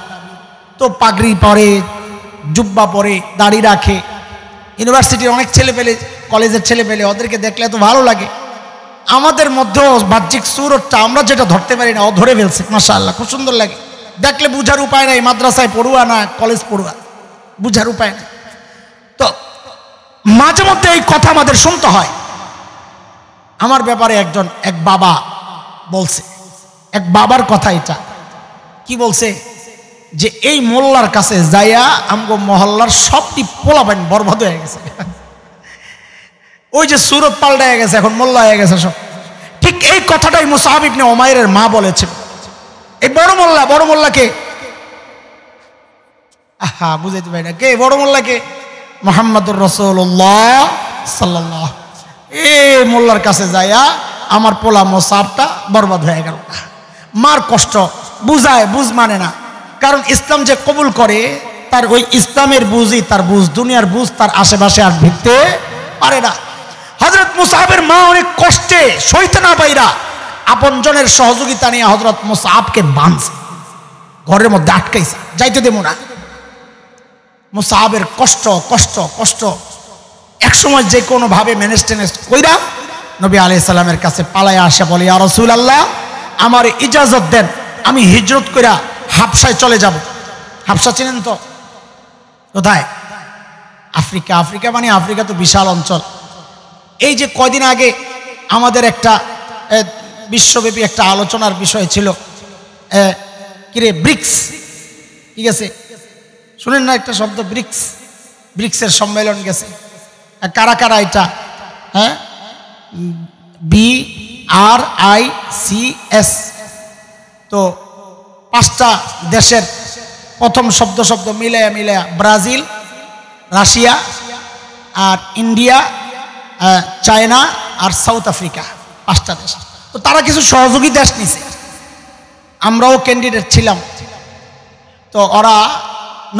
তো পাগড়ি পরে, জুব্বা পরে, দাড়ি রাখে ইউনিভার্সিটির অনেক ছেলে পেলে, কলেজের ছেলে পেলে, ওদেরকে দেখলে এত ভালো লাগে। আমাদের মধ্যেও বাহ্যিক সুরটটা আমরা যেটা ধরতে পারি না, ও ধরে ফেলছে মাসা আল্লাহ খুব সুন্দর লাগে। দেখলে বুঝার উপায় নাই, মাদ্রাসায় পড়ুয়া না, কলেজ পড়ুয়া, বুঝার উপায় নাই। তো, মাঝে মধ্যে এই কথা আমাদের শুনতে হয়। আমার ব্যাপারে একজন, এক বাবা বলছে, এক বাবার কথা এটা। কি বলছে? যে এই মোল্লার কাছে যাইয়া আমগো মহল্লার সবটি পোলাবেন বরবাদ হয়ে গেছে। ওই যে সুরত পাল্টা হয়ে গেছে, এখন মোল্লা হয়ে গেছে সব। ঠিক এই কথাটাই মুসাহাব ইবনে ওমায়ের মা বলেছে। এই বড় মোল্লা, বড় মোল্লাকে আহা, বুঝাইতে পারি না। কে? বড় মোল্লাকে মোহাম্মদুর রসুল্লাহ সাল্লাহ এ মোল্লার কাছে যাইয়া আমার পোলা মোসাবটা বরবাদ হয়ে গেল। মার কষ্ট, বুঝায়, বুঝ মানে না। কারণ ইসলাম যে কবুল করে, তার ওই ইসলামের বুঝই, তার বুঝ, দুনিয়ার বুঝ, তার আশেপাশে আর ভিড়তে পারে না। হজরত মুসাহাবের মা অনেক কষ্টে সইতে না পাইরা আপনজনের সহযোগিতা নিয়ে হজরত মুসাহাবকে বাঁধছে, ঘরের মধ্যে আটকাইছে, যাইতে দেবো না। মুসাহাবের কষ্ট কষ্ট কষ্ট। একসময় যে কোনোভাবে ম্যানেজ টেনেজ কইরা নবী আলি সাল্লামের কাছে পালায় আসে, বলে আর রসুল আল্লাহ আমার ইজাজত দেন, আমি হিজরত কইরা হাফসায় চলে যাব। হাফসা চিনেন তো? কোথায়? আফ্রিকা। আফ্রিকা মানে আফ্রিকা তো বিশাল অঞ্চল। এই যে কয়দিন আগে আমাদের একটা বিশ্বব্যাপী একটা আলোচনার বিষয় ছিল কিরে ব্রিক্স। ঠিক আছে? শুনেন না একটা শব্দ, ব্রিক্স। ব্রিক্সের সম্মেলন গেছে। কারা কারা এটা? হ্যাঁ? B, R, I, C, S. তো পাঁচটা দেশের প্রথম শব্দ শব্দ মিলায়া মিলায়া ব্রাজিল, রাশিয়া আর ইন্ডিয়া চায়না আর সাউথ আফ্রিকা, পাঁচটা দেশ। তো তারা কিছু সহযোগী দেশ নিছে। আমরাও ক্যান্ডিডেট ছিলাম। তো ওরা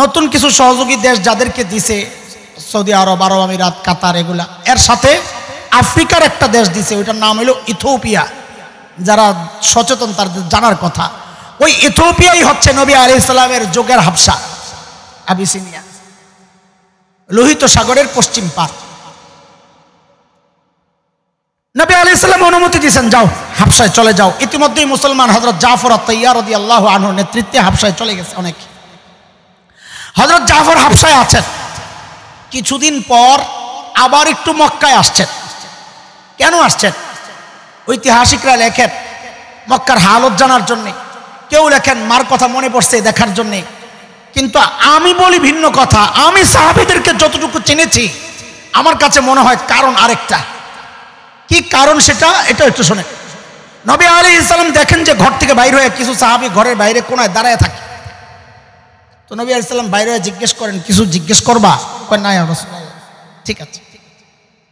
নতুন কিছু সহযোগী দেশ যাদেরকে দিছে, সৌদি আরব আরব আমিরাত, কাতার, এগুলা। এর সাথে আফ্রিকার একটা দেশ দিছে, ওইটার নাম হলো ইথোপিয়া যারা সচেতন তার জানার কথা। ওই ইথোপিয়াই হচ্ছে নবী আলি ইসলামের যোগের হাবসা আবিসিনিয়া। লোহিত সাগরের পশ্চিম পার। নবী আলি ইসলাম অনুমতি দিয়েছেন, যাও হাবসায় চলে যাও। ইতিমধ্যেই মুসলমান হজরত জাফর তৈয়ার আল্লাহ আনহুর নেতৃত্বে হাবসায় চলে গেছে অনেক। হজরত জাফর হাবসায় আছেন। কিছুদিন পর আবার একটু মক্কায় আসছেন। কেন আসছেন? ঐতিহাসিকরা লেখেন, মক্কার হালত জানার জন্যে। কেউ লেখেন, মার কথা মনে পড়ছে দেখার জন্যে। কিন্তু আমি বলি ভিন্ন কথা। আমি সাহাবিদেরকে যতটুকু চিনেছি, আমার কাছে মনে হয় কারণ আরেকটা। কি কারণ সেটা? এটা একটু শোনে নবী আলী ইসলাম দেখেন যে ঘর থেকে বাইরে হয়ে কিছু সাহাবি ঘরের বাইরে কোনায় দাঁড়ায় থাকে। তো নবী আলী ইসলাম বাইরে হয়ে জিজ্ঞেস করেন, কিছু জিজ্ঞেস করবা? নাই ঠিক আছে।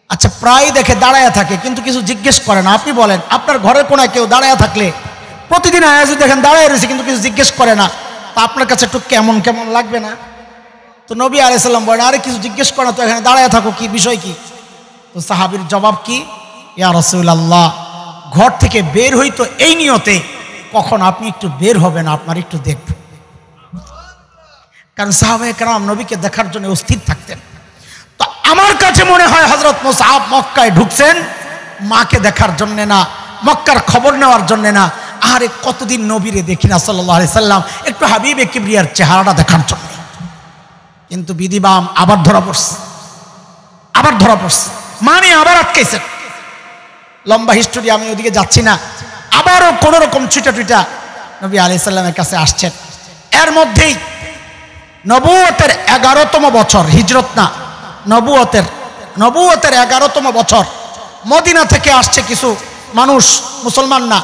আচ্ছা প্রায় দেখে দাঁড়ায় থাকে, কিন্তু কিছু জিজ্ঞেস করেন আপনি বলেন, আপনার ঘরের কোনায় কেউ দাঁড়ায় থাকলে প্রতিদিন আয়াজি দেখেন দাঁড়ায় রয়েছে, কিন্তু কিছু জিজ্ঞেস করে না। তা আপনার কাছে একটু কেমন কেমন লাগবে না? তো নবী আলাইসাল্লাম বলেন, আরে কিছু জিজ্ঞেস করে না, তো এখানে দাঁড়ায় থাকো, কি বিষয় কি? তো সাহাবির জবাব কি? ইয়া রসুল্লাহ ঘর থেকে বের হইতো এই নিয়তে, কখন আপনি একটু বের হবেন, আপনার একটু দেখবেন কারণ সাহাবায়ে কেরাম নবীকে দেখার জন্য অস্থির থাকতেন। তো আমার কাছে মনে হয় হজরত মোসাহাব মক্কায় ঢুকছেন, মাকে দেখার জন্যে না, মক্কার খবর নেওয়ার জন্যে না আরে কতদিন নবীরে দেখি না সাল্লাহ আলি সাল্লাম? একটু হাবিবে কিবরিয়ার চেহারাটা দেখার জন্য। কিন্তু বিধিবাম আবার ধরা পড়ছে। আবার ধরা পড়ছে। মানে আবার আটকাইছেন লম্বা হিস্টোরি আমি ওদিকে যাচ্ছি না। আবারও কোনো রকম ছুটা টুইটা নবী আলি সাল্লামের কাছে আসছেন। এর মধ্যেই নবুয়তের এগারোতম বছর হিজরত না, নবুয়তের নবুয়তের এগারোতম বছর মদিনা থেকে আসছে কিছু মানুষ, মুসলমান না।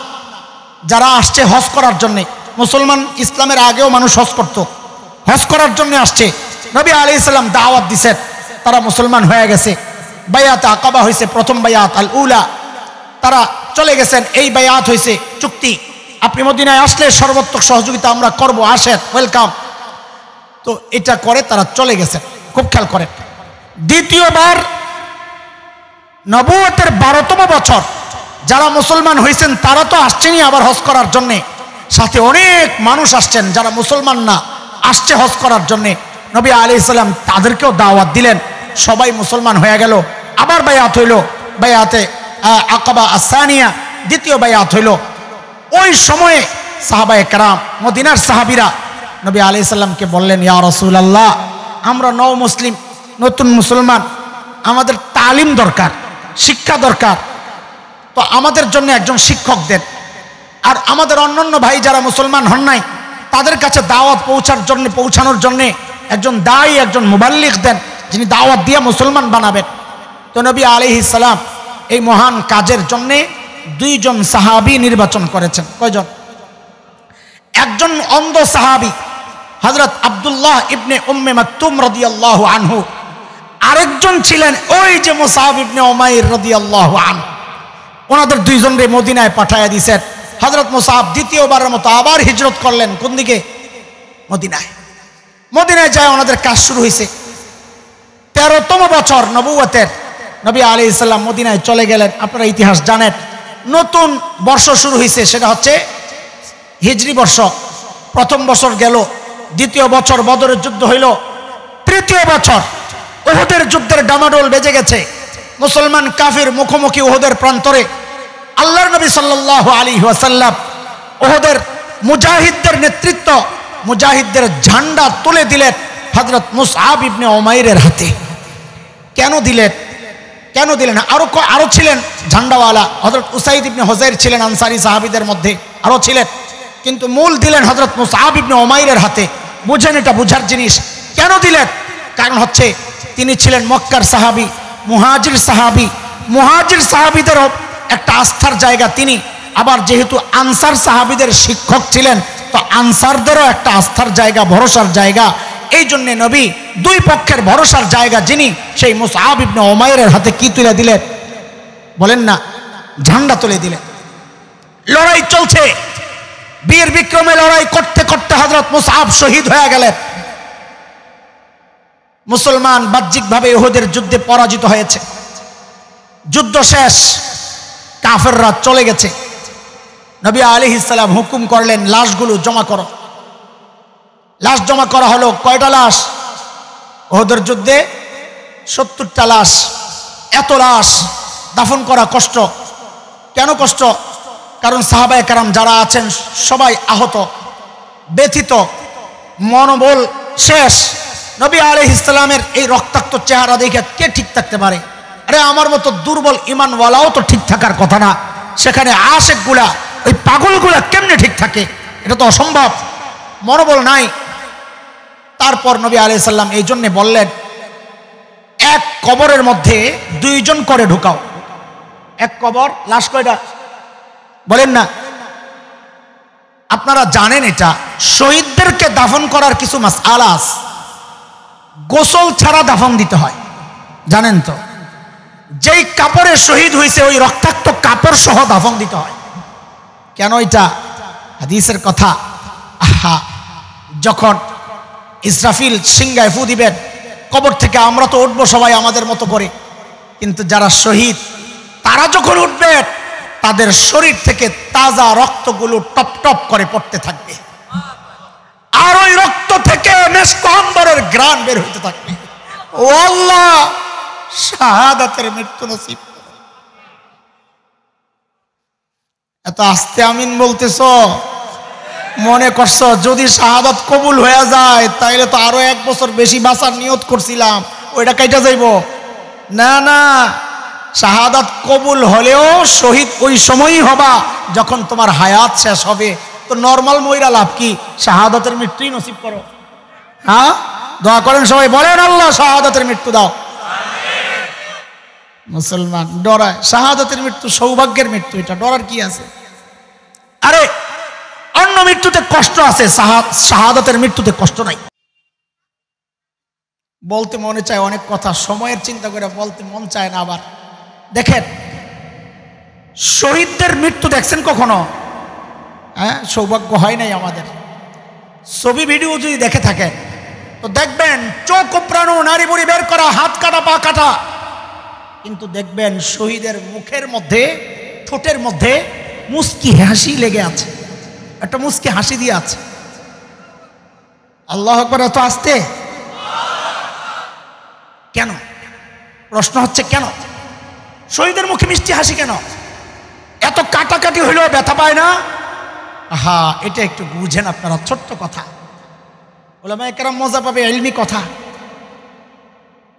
যারা আসছে হজ করার জন্যে। মুসলমান ইসলামের আগেও মানুষ হজ করত। হজ করার জন্য আসছে। নবী আলি ইসলাম দাওয়াত দিছেন। তারা মুসলমান হয়ে গেছে। বায়াত আকাবা হয়েছে প্রথম বায়াত আল উলা তারা চলে গেছেন। এই বায়াত হয়েছে চুক্তি। আপনি মদিনায় আসলে সর্বোত্তক সহযোগিতা আমরা করব। আসেন, ওয়েলকাম। তো এটা করে তারা চলে গেছেন। খুব খেয়াল করেন। দ্বিতীয়বার নবুয়তের বারোতম বছর। যারা মুসলমান হয়েছেন তারা তো আসছেনই আবার হজ করার জন্যে। সাথে অনেক মানুষ আসছেন যারা মুসলমান না, আসছে হজ করার জন্যে। নবী আলি ইসলাম তাদেরকেও দাওয়াত দিলেন। সবাই মুসলমান হয়ে গেল। আবার বায়াত হইল। বায়াতে আকাবা আসানিয়া দ্বিতীয় বায়াত হইল। ওই সময়ে সাহাবায়ে কারাম, মদিনার সাহাবিরা নবী আলি সাল্লামকে বললেন, ইয়া রসুল আল্লাহ আমরা নও মুসলিম, নতুন মুসলমান। আমাদের তালিম দরকার, শিক্ষা দরকার। তো আমাদের জন্য একজন শিক্ষক দেন আর আমাদের অন্যান্য ভাই যারা মুসলমান হন নাই, তাদের কাছে দাওয়াত পৌঁছার জন্য, পৌঁছানোর জন্য একজন দায়ী, একজন মুবাল্লিক দেন, যিনি দাওয়াত দিয়ে মুসলমান বানাবেন। তো নবী আলিহি সালাম এই মহান কাজের জন্য দুইজন সাহাবি নির্বাচন করেছেন। কয়জন? একজন অন্ধ সাহাবি হজরত আব্দুল্লাহ ইবনে উম্মে মাকতুম রদিয়াল্লাহু আনহু। আরেকজন ছিলেন ওই যে মুসাহাব ইবনে ওমাইর রদিয়াল্লাহু আনহু। ওনাদের দুইজনরে মদিনায় পাঠাইয়া দিছেন হজরত মুসাহাব দ্বিতীয়বারের মতো আবার হিজরত করলেন। কোন দিকে? মদিনায়। মদিনায় যায় ওনাদের কাজ শুরু হয়েছে তেরোতম বছর নবুয়তের নবী আলী ইসলাম মদিনায় চলে গেলেন। আপনারা ইতিহাস জানেন। নতুন বর্ষ শুরু হয়েছে সেটা হচ্ছে হিজরি বর্ষ। প্রথম বছর গেল, দ্বিতীয় বছর বদরের যুদ্ধ হইল। তৃতীয় বছর ওহদের যুদ্ধের ডামাডোল বেজে গেছে। মুসলমান কাফির মুখোমুখি ওহদের প্রান্তরে আল্লাহর নবী সাল্লাহ আলী ওয়াসাল্লাম ওহদের মুজাহিদদের নেতৃত্ব, মুজাহিদদের ঝান্ডা তুলে দিলেন হজরত মুসআব ইবনে ওমাইরের হাতে। কেন দিলেন? কেন দিলেন? আরও আরও ছিলেন ঝান্ডাওয়ালা। হজরত উসাইদ ইবনে হোজাইর ছিলেন আনসারি সাহাবিদের মধ্যে, আরও ছিলেন। কিন্তু মূল দিলেন হজরত মুসআব ইবনে ওমাইরের হাতে। বুঝেন এটা বুঝার জিনিস। কেন দিলেন? কারণ হচ্ছে তিনি ছিলেন মক্কার সাহাবি। মুহাজির সাহাবি। মুহাজির সাহাবিদেরও একটা আস্থার জায়গা তিনি। আবার যেহেতু আনসার সাহাবিদের শিক্ষক ছিলেন, তো আনসারদেরও একটা আস্থার জায়গা, ভরসার জায়গা। এই জন্যে নবী দুই পক্ষের ভরসার জায়গা যিনি, সেই মুসআব ইবনে ওমায়ের হাতে কি তুলে দিলেন বলেন না, ঝান্ডা তুলে দিলেন লড়াই চলছে। বীর বিক্রমে লড়াই করতে করতে হজরত মুসআব শহীদ হয়ে গেলেন। মুসলমান বাহ্যিকভাবে ইহুদের যুদ্ধে পরাজিত হয়েছে। যুদ্ধ শেষ। কাফেররা চলে গেছে। নবী আলী ইসলাম হুকুম করলেন, লাশগুলো জমা করো। লাশ জমা করা হলো কয়টা লাশ? ওহদের যুদ্ধে সত্তরটা লাশ। এত লাশ দাফন করা কষ্ট। কেন কষ্ট? কারণ সাহাবায় কারাম যারা আছেন সবাই আহত, ব্যথিত, মনোবল শেষ। নবী আলী ইসলামের এই রক্তাক্ত চেহারা দেখে কে ঠিক থাকতে পারে? আরে আমার মতো দুর্বল ইমানওয়ালাও তো ঠিক থাকার কথা না। সেখানে আশেকগুলা, ওই পাগলগুলা কেমনে ঠিক থাকে? এটা তো অসম্ভব। মনোবল নাই। তারপর নবী আলি সাল্লাম এই জন্যে বললেন, এক কবরের মধ্যে দুইজন করে ঢুকাও। এক কবর, লাশ কয়টা? বলেন না। আপনারা জানেন এটা। শহীদদেরকে দাফন করার কিছু মাস আলাস গোসল ছাড়া দাফন দিতে হয়। জানেন তো? যেই কাপড়ে শহীদ হয়েছে, ওই রক্তাক্ত কাপড় সহ দাফন দিতে হয়। কেন এটা? হাদিসের কথা। আহা, যখন ইসরাফিল সিংগায় ফু দিবেন, কবর থেকে আমরা তো উঠবো সবাই আমাদের মতো করে। কিন্তু যারা শহীদ, তারা যখন উঠবে তাদের শরীর থেকে তাজা রক্তগুলো টপ টপ করে পড়তে থাকবে। আর ওই রক্ত থেকে মেসকম্বরের গ্রান বের হইতে থাকবে। ও আল্লাহ, শাহাদাতের মৃত্যু নসিব এত আস্তে আমিন বলতেছ? মনে করছ, যদি শাহাদাত কবুল হয়ে যায়, তাইলে তো আরও এক বছর বেশি বাঁচার নিয়ত করছিলাম। ওইটা কাইটা যাইব? না না। শাহাদাত কবুল হলেও শহীদ ওই সময়ই হবা, যখন তোমার হায়াত শেষ হবে। তো নর্মাল ময়রা লাভ কি? শাহাদাতের মৃত্যুই নসিব করো। হ্যাঁ? দোয়া করেন সবাই, বলেন আল্লাহ, শাহাদাতের মৃত্যু দাও। মুসলমান ডরায়। শাহাদাতের মৃত্যু সৌভাগ্যের মৃত্যু, এটা ডরার কি আছে? আরে, অন্য মৃত্যুতে কষ্ট আছে শাহা- শাহাদাতের মৃত্যুতে কষ্ট নাই। বলতে মনে চায় অনেক কথা, সময়ের চিন্তা করে বলতে মন চায় না আবার। দেখেন, শহীদদের মৃত্যু দেখছেন কখনো? হ্যাঁ সৌভাগ্য হয় নাই আমাদের। ছবি, ভিডিও যদি দেখে থাকেন, তো দেখবেন চোখ প্রাণ নারী বুড়ি বের করা, হাত কাটা, পা কাটা। কিন্তু দেখবেন শহীদের মুখের মধ্যে, ঠোঁটের মধ্যে মুস্কি হাসি লেগে আছে। একটা মুস্কি হাসি দিয়ে আছে। আল্লাহ আকবর এত আসতে? কেন? প্রশ্ন হচ্ছে কেন? শহীদের মুখে মিষ্টি হাসি কেন? এত কাটাকাটি হইলেও ব্যথা পায় না? হা এটা একটু বুঝেন আপনারা ছোট্ট কথা ওলামা একরাম মজা পাবে এলমি কথা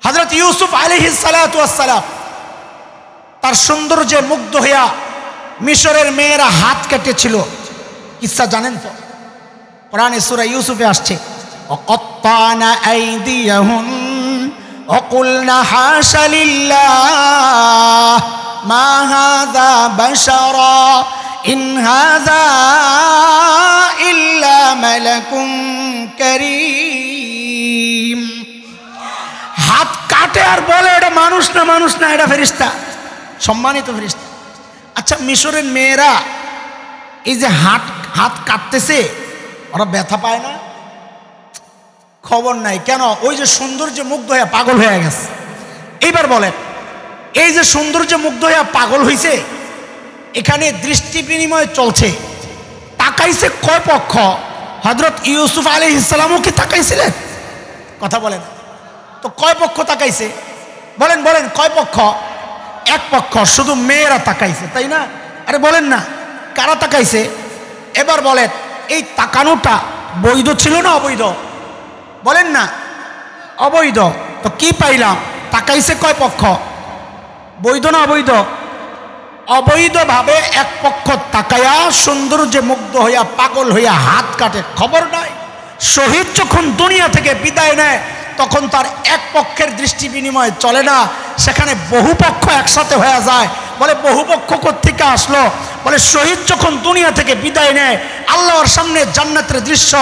হজরত ইউসুফ আলহিস সালাম তার সৌন্দর্যে মুগ্ধ হইয়া মিশরের মেয়েরা হাত কেটেছিল কিসা জানেন তো কোরআনে সূরা ইউসুফে আসছে وقطعنا أيديهن وقلنا حاش لله ما هذا بشرا إن هذا إلا ملك كريم হাত কাটে আর বলে এটা মানুষ না মানুষ না এটা ফেরিস্তা সম্মানিত ফেরিস্তা আচ্ছা মিশরের মেয়েরা এই যে হাত হাত কাটতেছে ওরা ব্যথা পায় না খবর নাই কেন ওই যে সৌন্দর্য মুগ্ধ হয়ে পাগল হয়ে গেছে এইবার বলেন এই যে সৌন্দর্য মুগ্ধ হয়ে পাগল হইছে এখানে দৃষ্টি বিনিময় চলছে। তাকাইছে কয় পক্ষ? হজরত ইউসুফ আলী ইসলামও কি তাকাইছিলেন? কথা বলেন। তো কয় পক্ষ তাকাইছে? বলেন বলেন, কয় পক্ষ? এক পক্ষ, শুধু মেয়েরা তাকাইছে, তাই না? আরে বলেন না, কারা তাকাইছে? এবার বলেন, এই তাকানোটা বৈধ ছিল না অবৈধ? বলেন না, অবৈধ। তো কি পাইলাম? তাকাইছে কয় পক্ষ? বৈধ না অবৈধ? অবৈধভাবে এক পক্ষ তাকায়া সৌন্দর্যে মুগ্ধ হইয়া পাগল হইয়া হাত কাটে, খবর নাই। শহীদ যখন দুনিয়া থেকে বিদায় নেয়, তখন তার এক পক্ষের দৃষ্টি বিনিময় চলে না। সেখানে বহু পক্ষ একসাথে হয়ে যায়। বলে, বহু পক্ষ কর্তৃকা আসলো? বলে, শহীদ যখন দুনিয়া থেকে বিদায় নেয়, আল্লাহর সামনে জান্নাতের দৃশ্য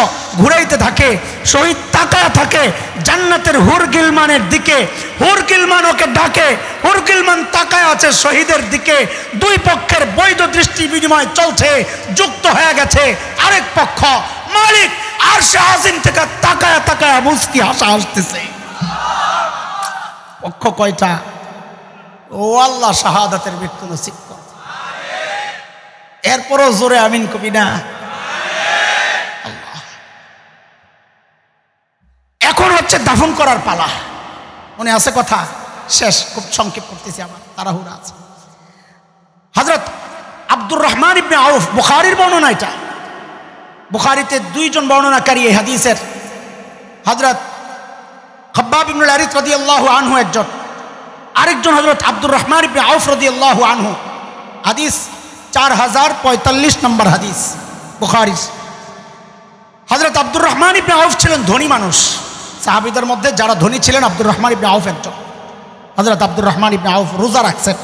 ঘুরাইতে থাকে, শহীদ তাকায় থাকে, জান্নাতের হুর গিলমানের দিকে, হুর গিলমান ওকে ডাকে, হুর গিলমান তাকায় আছে শহীদের দিকে, দুই পক্ষের বৈধ দৃষ্টি বিনিময় চলছে, যুক্ত হয়ে গেছে আরেক পক্ষ, মালিক আর সে আজিম থেকে তাকায় তাকায় মুস্কি হাসা হাসতেছে। পক্ষ কয়টা? ও আল্লাহ, শাহাদাতের মৃত্যু নসিব এরপরও জোরে আমিন কবি না। এখন হচ্ছে দাফন করার পালা। মনে আছে কথা? শেষ, খুব সংক্ষেপ করতেছি আমার, তাড়াহুড়া আছে। হজরত আব্দুর রহমান ইবনে আউফ, বুখারির বর্ণনা এটা। বুখারিতে দুইজন বর্ণনাকারী এই হাদিসের। হজরত খব্বাব ইবনুল আরিত রদি আল্লাহ আনহু একজন। আরেকজন হজরত আব্দুর রহমান ইবনে আউফ রদি আল্লাহ আনহু। হাদিস চার হাজার পঁয়তাল্লিশ নম্বর হাদিস বুখারিস হজরত আব্দুর রহমান ইবনে আউফ ছিলেন ধনী মানুষ। সাহাবিদের মধ্যে যারা ধনী ছিলেন, আব্দুর রহমান ইবনে আউফ একজন। হজরত আব্দুর রহমান ইবনে আউফ রোজা রাখছেন।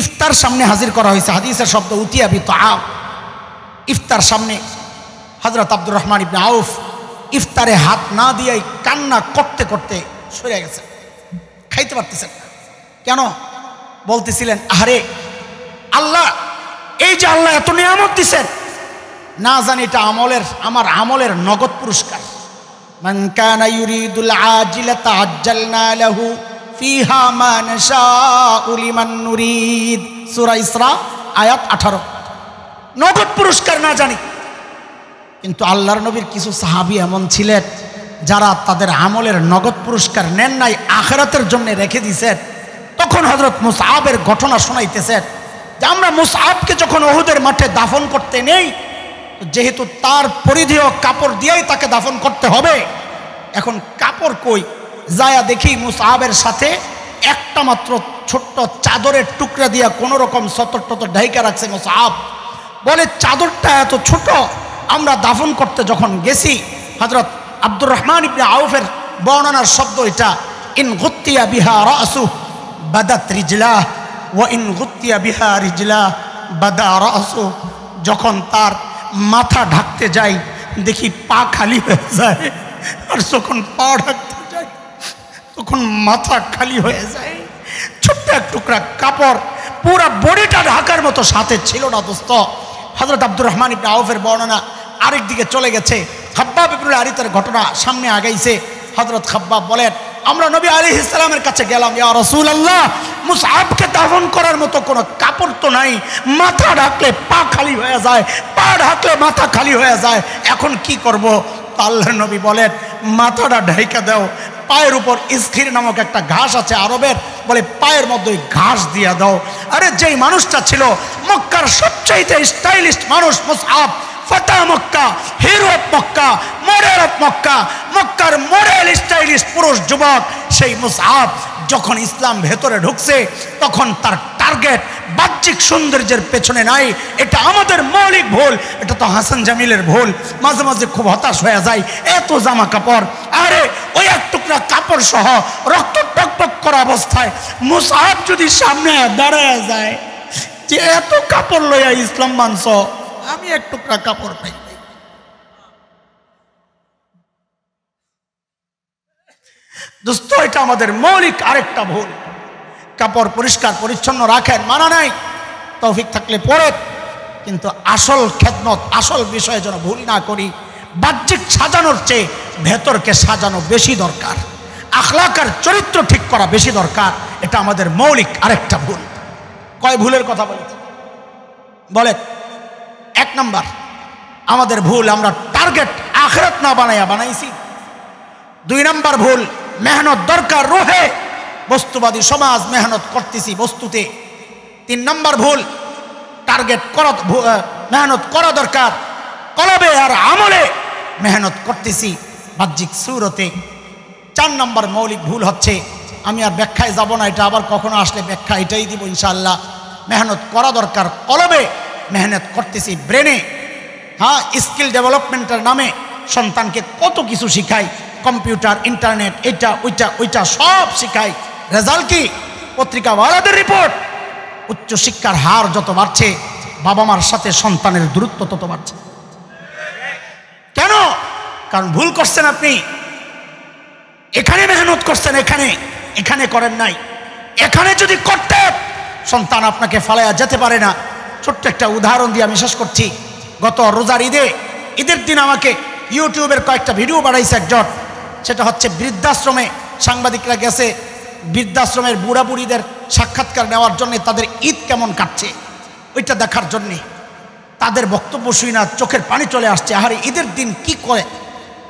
ইফতার সামনে হাজির করা হয়েছে। হাদিসের শব্দ উতিয়াবি তো ইফতার সামনে হজরত আব্দুর রহমান ইবনে আউফ ইফতারে হাত না দিয়ে কান্না করতে করতে সরে গেছে। খাইতে পারতেছেন কেন? বলতেছিলেন, আহারে, আল্লাহ এই যে আল্লাহ এত নিয়ামত দিছেন, না জানি এটা আমলের, আমার আমলের নগদ পুরস্কার। আয়াত আঠারো। নগদ পুরস্কার না জানি। কিন্তু আল্লাহর নবীর কিছু সাহাবি এমন ছিলেন, যারা তাদের আমলের নগদ পুরস্কার নেন নাই, আখেরাতের জন্য রেখে দিছেন। তখন হজরত মুসাহের ঘটনা শোনাইতেছেন যে আমরা মুসাহাবকে যখন ওহুদের মাঠে দাফন করতে নেই, যেহেতু তার পরিধেয় কাপড় দিয়েই তাকে দাফন করতে হবে, এখন কাপড় কই? যায়া দেখি মুসাহাবের সাথে একটা মাত্র ছোট্ট চাদরের টুকরা দিয়া কোনো রকম সতর টতর ঢাইকা রাখছে মুসাহাব বলে, চাদরটা এত ছোট, আমরা দাফন করতে যখন গেছি হজরত আব্দুর রহমান ইবনে আউফের বর্ণনার শব্দ এটা, ইন গুত্তিয়া বিহা রাসু বাদাত রিজলা ও ইন গুত্তিয়া বিহা রিজলা বাদা যখন তার মাথা ঢাকতে যাই, দেখি পা খালি হয়ে যায়, আর যখন পা ঢাকতে যাই, তখন মাথা খালি হয়ে যায়। ছোট্ট এক টুকরা কাপড় পুরা বডিটা ঢাকার মতো সাথে ছিল না দোস্ত। হজরত আব্দুর রহমান ইবনে আউফের বর্ণনা আরেক দিকে চলে গেছে। খাব্বাব ইবনুল আরিতের ঘটনা সামনে আগাইছে। হজরত খাব্বাব বলেন, আমরা নবী আলী ইসলামের কাছে গেলাম, ইয়া রসুল আল্লাহ মুসাহাবকে দাফন করার মতো কোনো কাপড় তো নাই। মাথা ঢাকলে পা খালি হয়ে যায়, পা ঢাকলে মাথা খালি হয়ে যায়। এখন কি করব? তো আল্লাহর নবী বলেন, মাথাটা ঢাইকা দাও। পায়ের উপর স্থির নামক একটা ঘাস আছে আরবের, বলে পায়ের মধ্যে ঘাস দিয়ে দাও। আরে যেই মানুষটা ছিল, মক্কার সবচাইতে স্টাইলিশ মানুষ মুসআব ফতা Mecca hero Mecca of Mecca, মক্কার মডেল স্টাইলিশ পুরুষ যুবক, সেই মুসআব যখন ইসলাম ভেতরে ঢুকছে, তখন তার টার্গেট বাহ্যিক সৌন্দর্যের পেছনে নাই। এটা আমাদের মৌলিক ভুল, এটা তো হাসান জামিলের ভুল। মাঝে মাঝে খুব হতাশ হয়ে যায়, এত জামা কাপড়। আরে, ওই এক টুকরা কাপড় সহ রক্ত টকটক করা অবস্থায় মুসাহাব যদি সামনে দাঁড়ায় যায়, যে এত কাপড় লইয়া ইসলাম মানস আমি এক টুকরা কাপড় পাই। দোস্ত, এটা আমাদের মৌলিক আরেকটা ভুল। কাপড় পরিষ্কার, পরিচ্ছন্ন রাখেন, মানা নাই। তৌফিক থাকলে পরে কিন্তু আসল খেদমত, আসল বিষয়ে যেন ভুল না করি, বাহ্যিক সাজানোর চেয়ে ভেতরকে সাজানো বেশি দরকার। আখলাকার চরিত্র ঠিক করা বেশি দরকার, এটা আমাদের মৌলিক আরেকটা ভুল। কয় ভুলের কথা বলেছি? বলে এক নাম্বার, আমাদের ভুল আমরা টার্গেট আখরাত না বানাইয়া বানাইছি। দুই নাম্বার ভুল, মেহনত দরকার, রোহে বস্তুবাদী সমাজ মেহনত করতেছি বস্তুতে। তিন নম্বর ভুল, টার্গেট করা মেহনত করা দরকার, কলবে আর আমলে মেহনত করতেছি বাহ্যিক সুরতে। চার নম্বর মৌলিক ভুল হচ্ছে, আমি আর ব্যাখ্যায় যাব না, এটা আবার কখনো আসলে ব্যাখ্যা এটাই দিব ইনশাল্লাহ মেহনত করা দরকার, কলবে মেহনত করতেছি ব্রেনে। হ্যাঁ স্কিল ডেভেলপমেন্টের নামে সন্তানকে কত কিছু শিখাই, কম্পিউটার, ইন্টারনেট, এটা, ওইটা ওইটা সব শিখাই। রেজাল্ট কি? পত্রিকাওয়ালাদের রিপোর্ট। উচ্চশিক্ষার হার যত বাড়ছে বাবা মার সাথে সন্তানের দূরত্ব তত বাড়ছে। কেন? কারণ ভুল করছেন আপনি। এখানে মেহনত করছেন, এখানে। এখানে করেন নাই। এখানে যদি করতেন, সন্তান আপনাকে ফালাইয়া যেতে পারে না। ছোট্ট একটা উদাহরণ দিয়ে আমি শেষ করছি। গত রোজার ঈদে, ঈদের দিন আমাকে ইউটিউবের কয়েকটা ভিডিও বাড়াইছে একজন। সেটা হচ্ছে বৃদ্ধাশ্রমে সাংবাদিকরা গেছে, বৃদ্ধাশ্রমের বুড়া বুড়িদের সাক্ষাৎকার নেওয়ার জন্য তাদের ঈদ কেমন কাটছে, ওইটা দেখার জন্যে তাদের বক্তব্য শুই না, চোখের পানি চলে আসছে। আহারে, ঈদের দিন কি করে?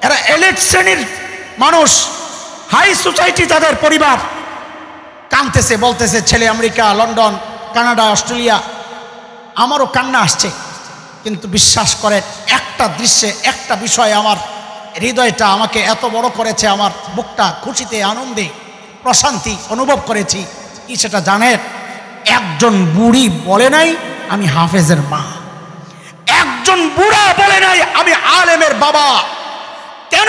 এরা এলিট শ্রেণির মানুষ, হাই সোসাইটি তাদের পরিবার। কানতেছে বলতেছে, ছেলে আমেরিকা, লন্ডন, কানাডা, অস্ট্রেলিয়া আমারও কান্না আসছে। কিন্তু বিশ্বাস করেন, একটা দৃশ্যে, একটা বিষয় আমার হৃদয়টা আমাকে এত বড় করেছে, আমার বুকটা খুশিতে, আনন্দে, প্রশান্তি অনুভব করেছি। কি সেটা জানেন? একজন বুড়ি বলে নাই, আমি হাফেজের মা। একজন বুড়া বলে নাই, আমি আলেমের বাবা। কেন?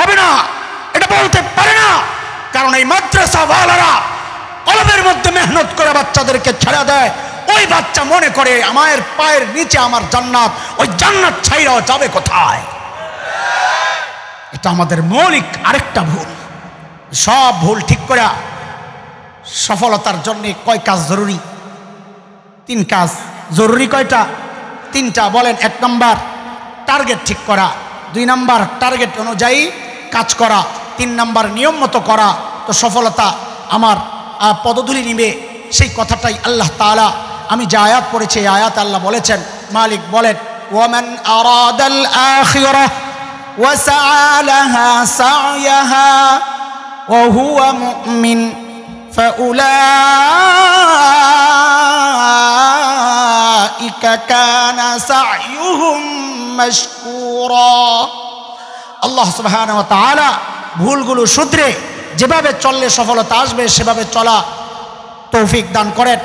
হবে না। এটা বলতে পারে না। কারণ এই মাদ্রাসা ওয়ালারা কলবের মধ্যে মেহনত করে বাচ্চাদেরকে ছেড়ে দেয়। ওই বাচ্চা মনে করে আমার পায়ের নিচে আমার জান্নাত, ওই জান্নাত ছাইরাও যাবে কোথায়? এটা আমাদের মৌলিক আরেকটা ভুল। সব ভুল ঠিক করা সফলতার জন্য কয় কাজ জরুরি? তিন কাজ জরুরি কয়টা? তিনটা বলেন, এক নম্বর টার্গেট ঠিক করা। দুই নম্বর টার্গেট অনুযায়ী কাজ করা। তিন নম্বর, নিয়ম মতো করা। তো সফলতা আমার পদধূলি নিবে। সেই কথাটাই আল্লাহ তাআলা আমি যে আয়াত পড়েছি এই আয়াত আল্লাহ বলেছেন মালিক বলেন ওয়ামান আরাদাল আখিরাহ وسعى لها سعيها وهو مؤمن فأولئك كان سعيهم مشكورا আল্লাহ সুবহানাহু ওয়া তাআলা ভুলগুলো শুধরে যেভাবে চললে সফলতা আসবে সেভাবে চলা তৌফিক দান করেন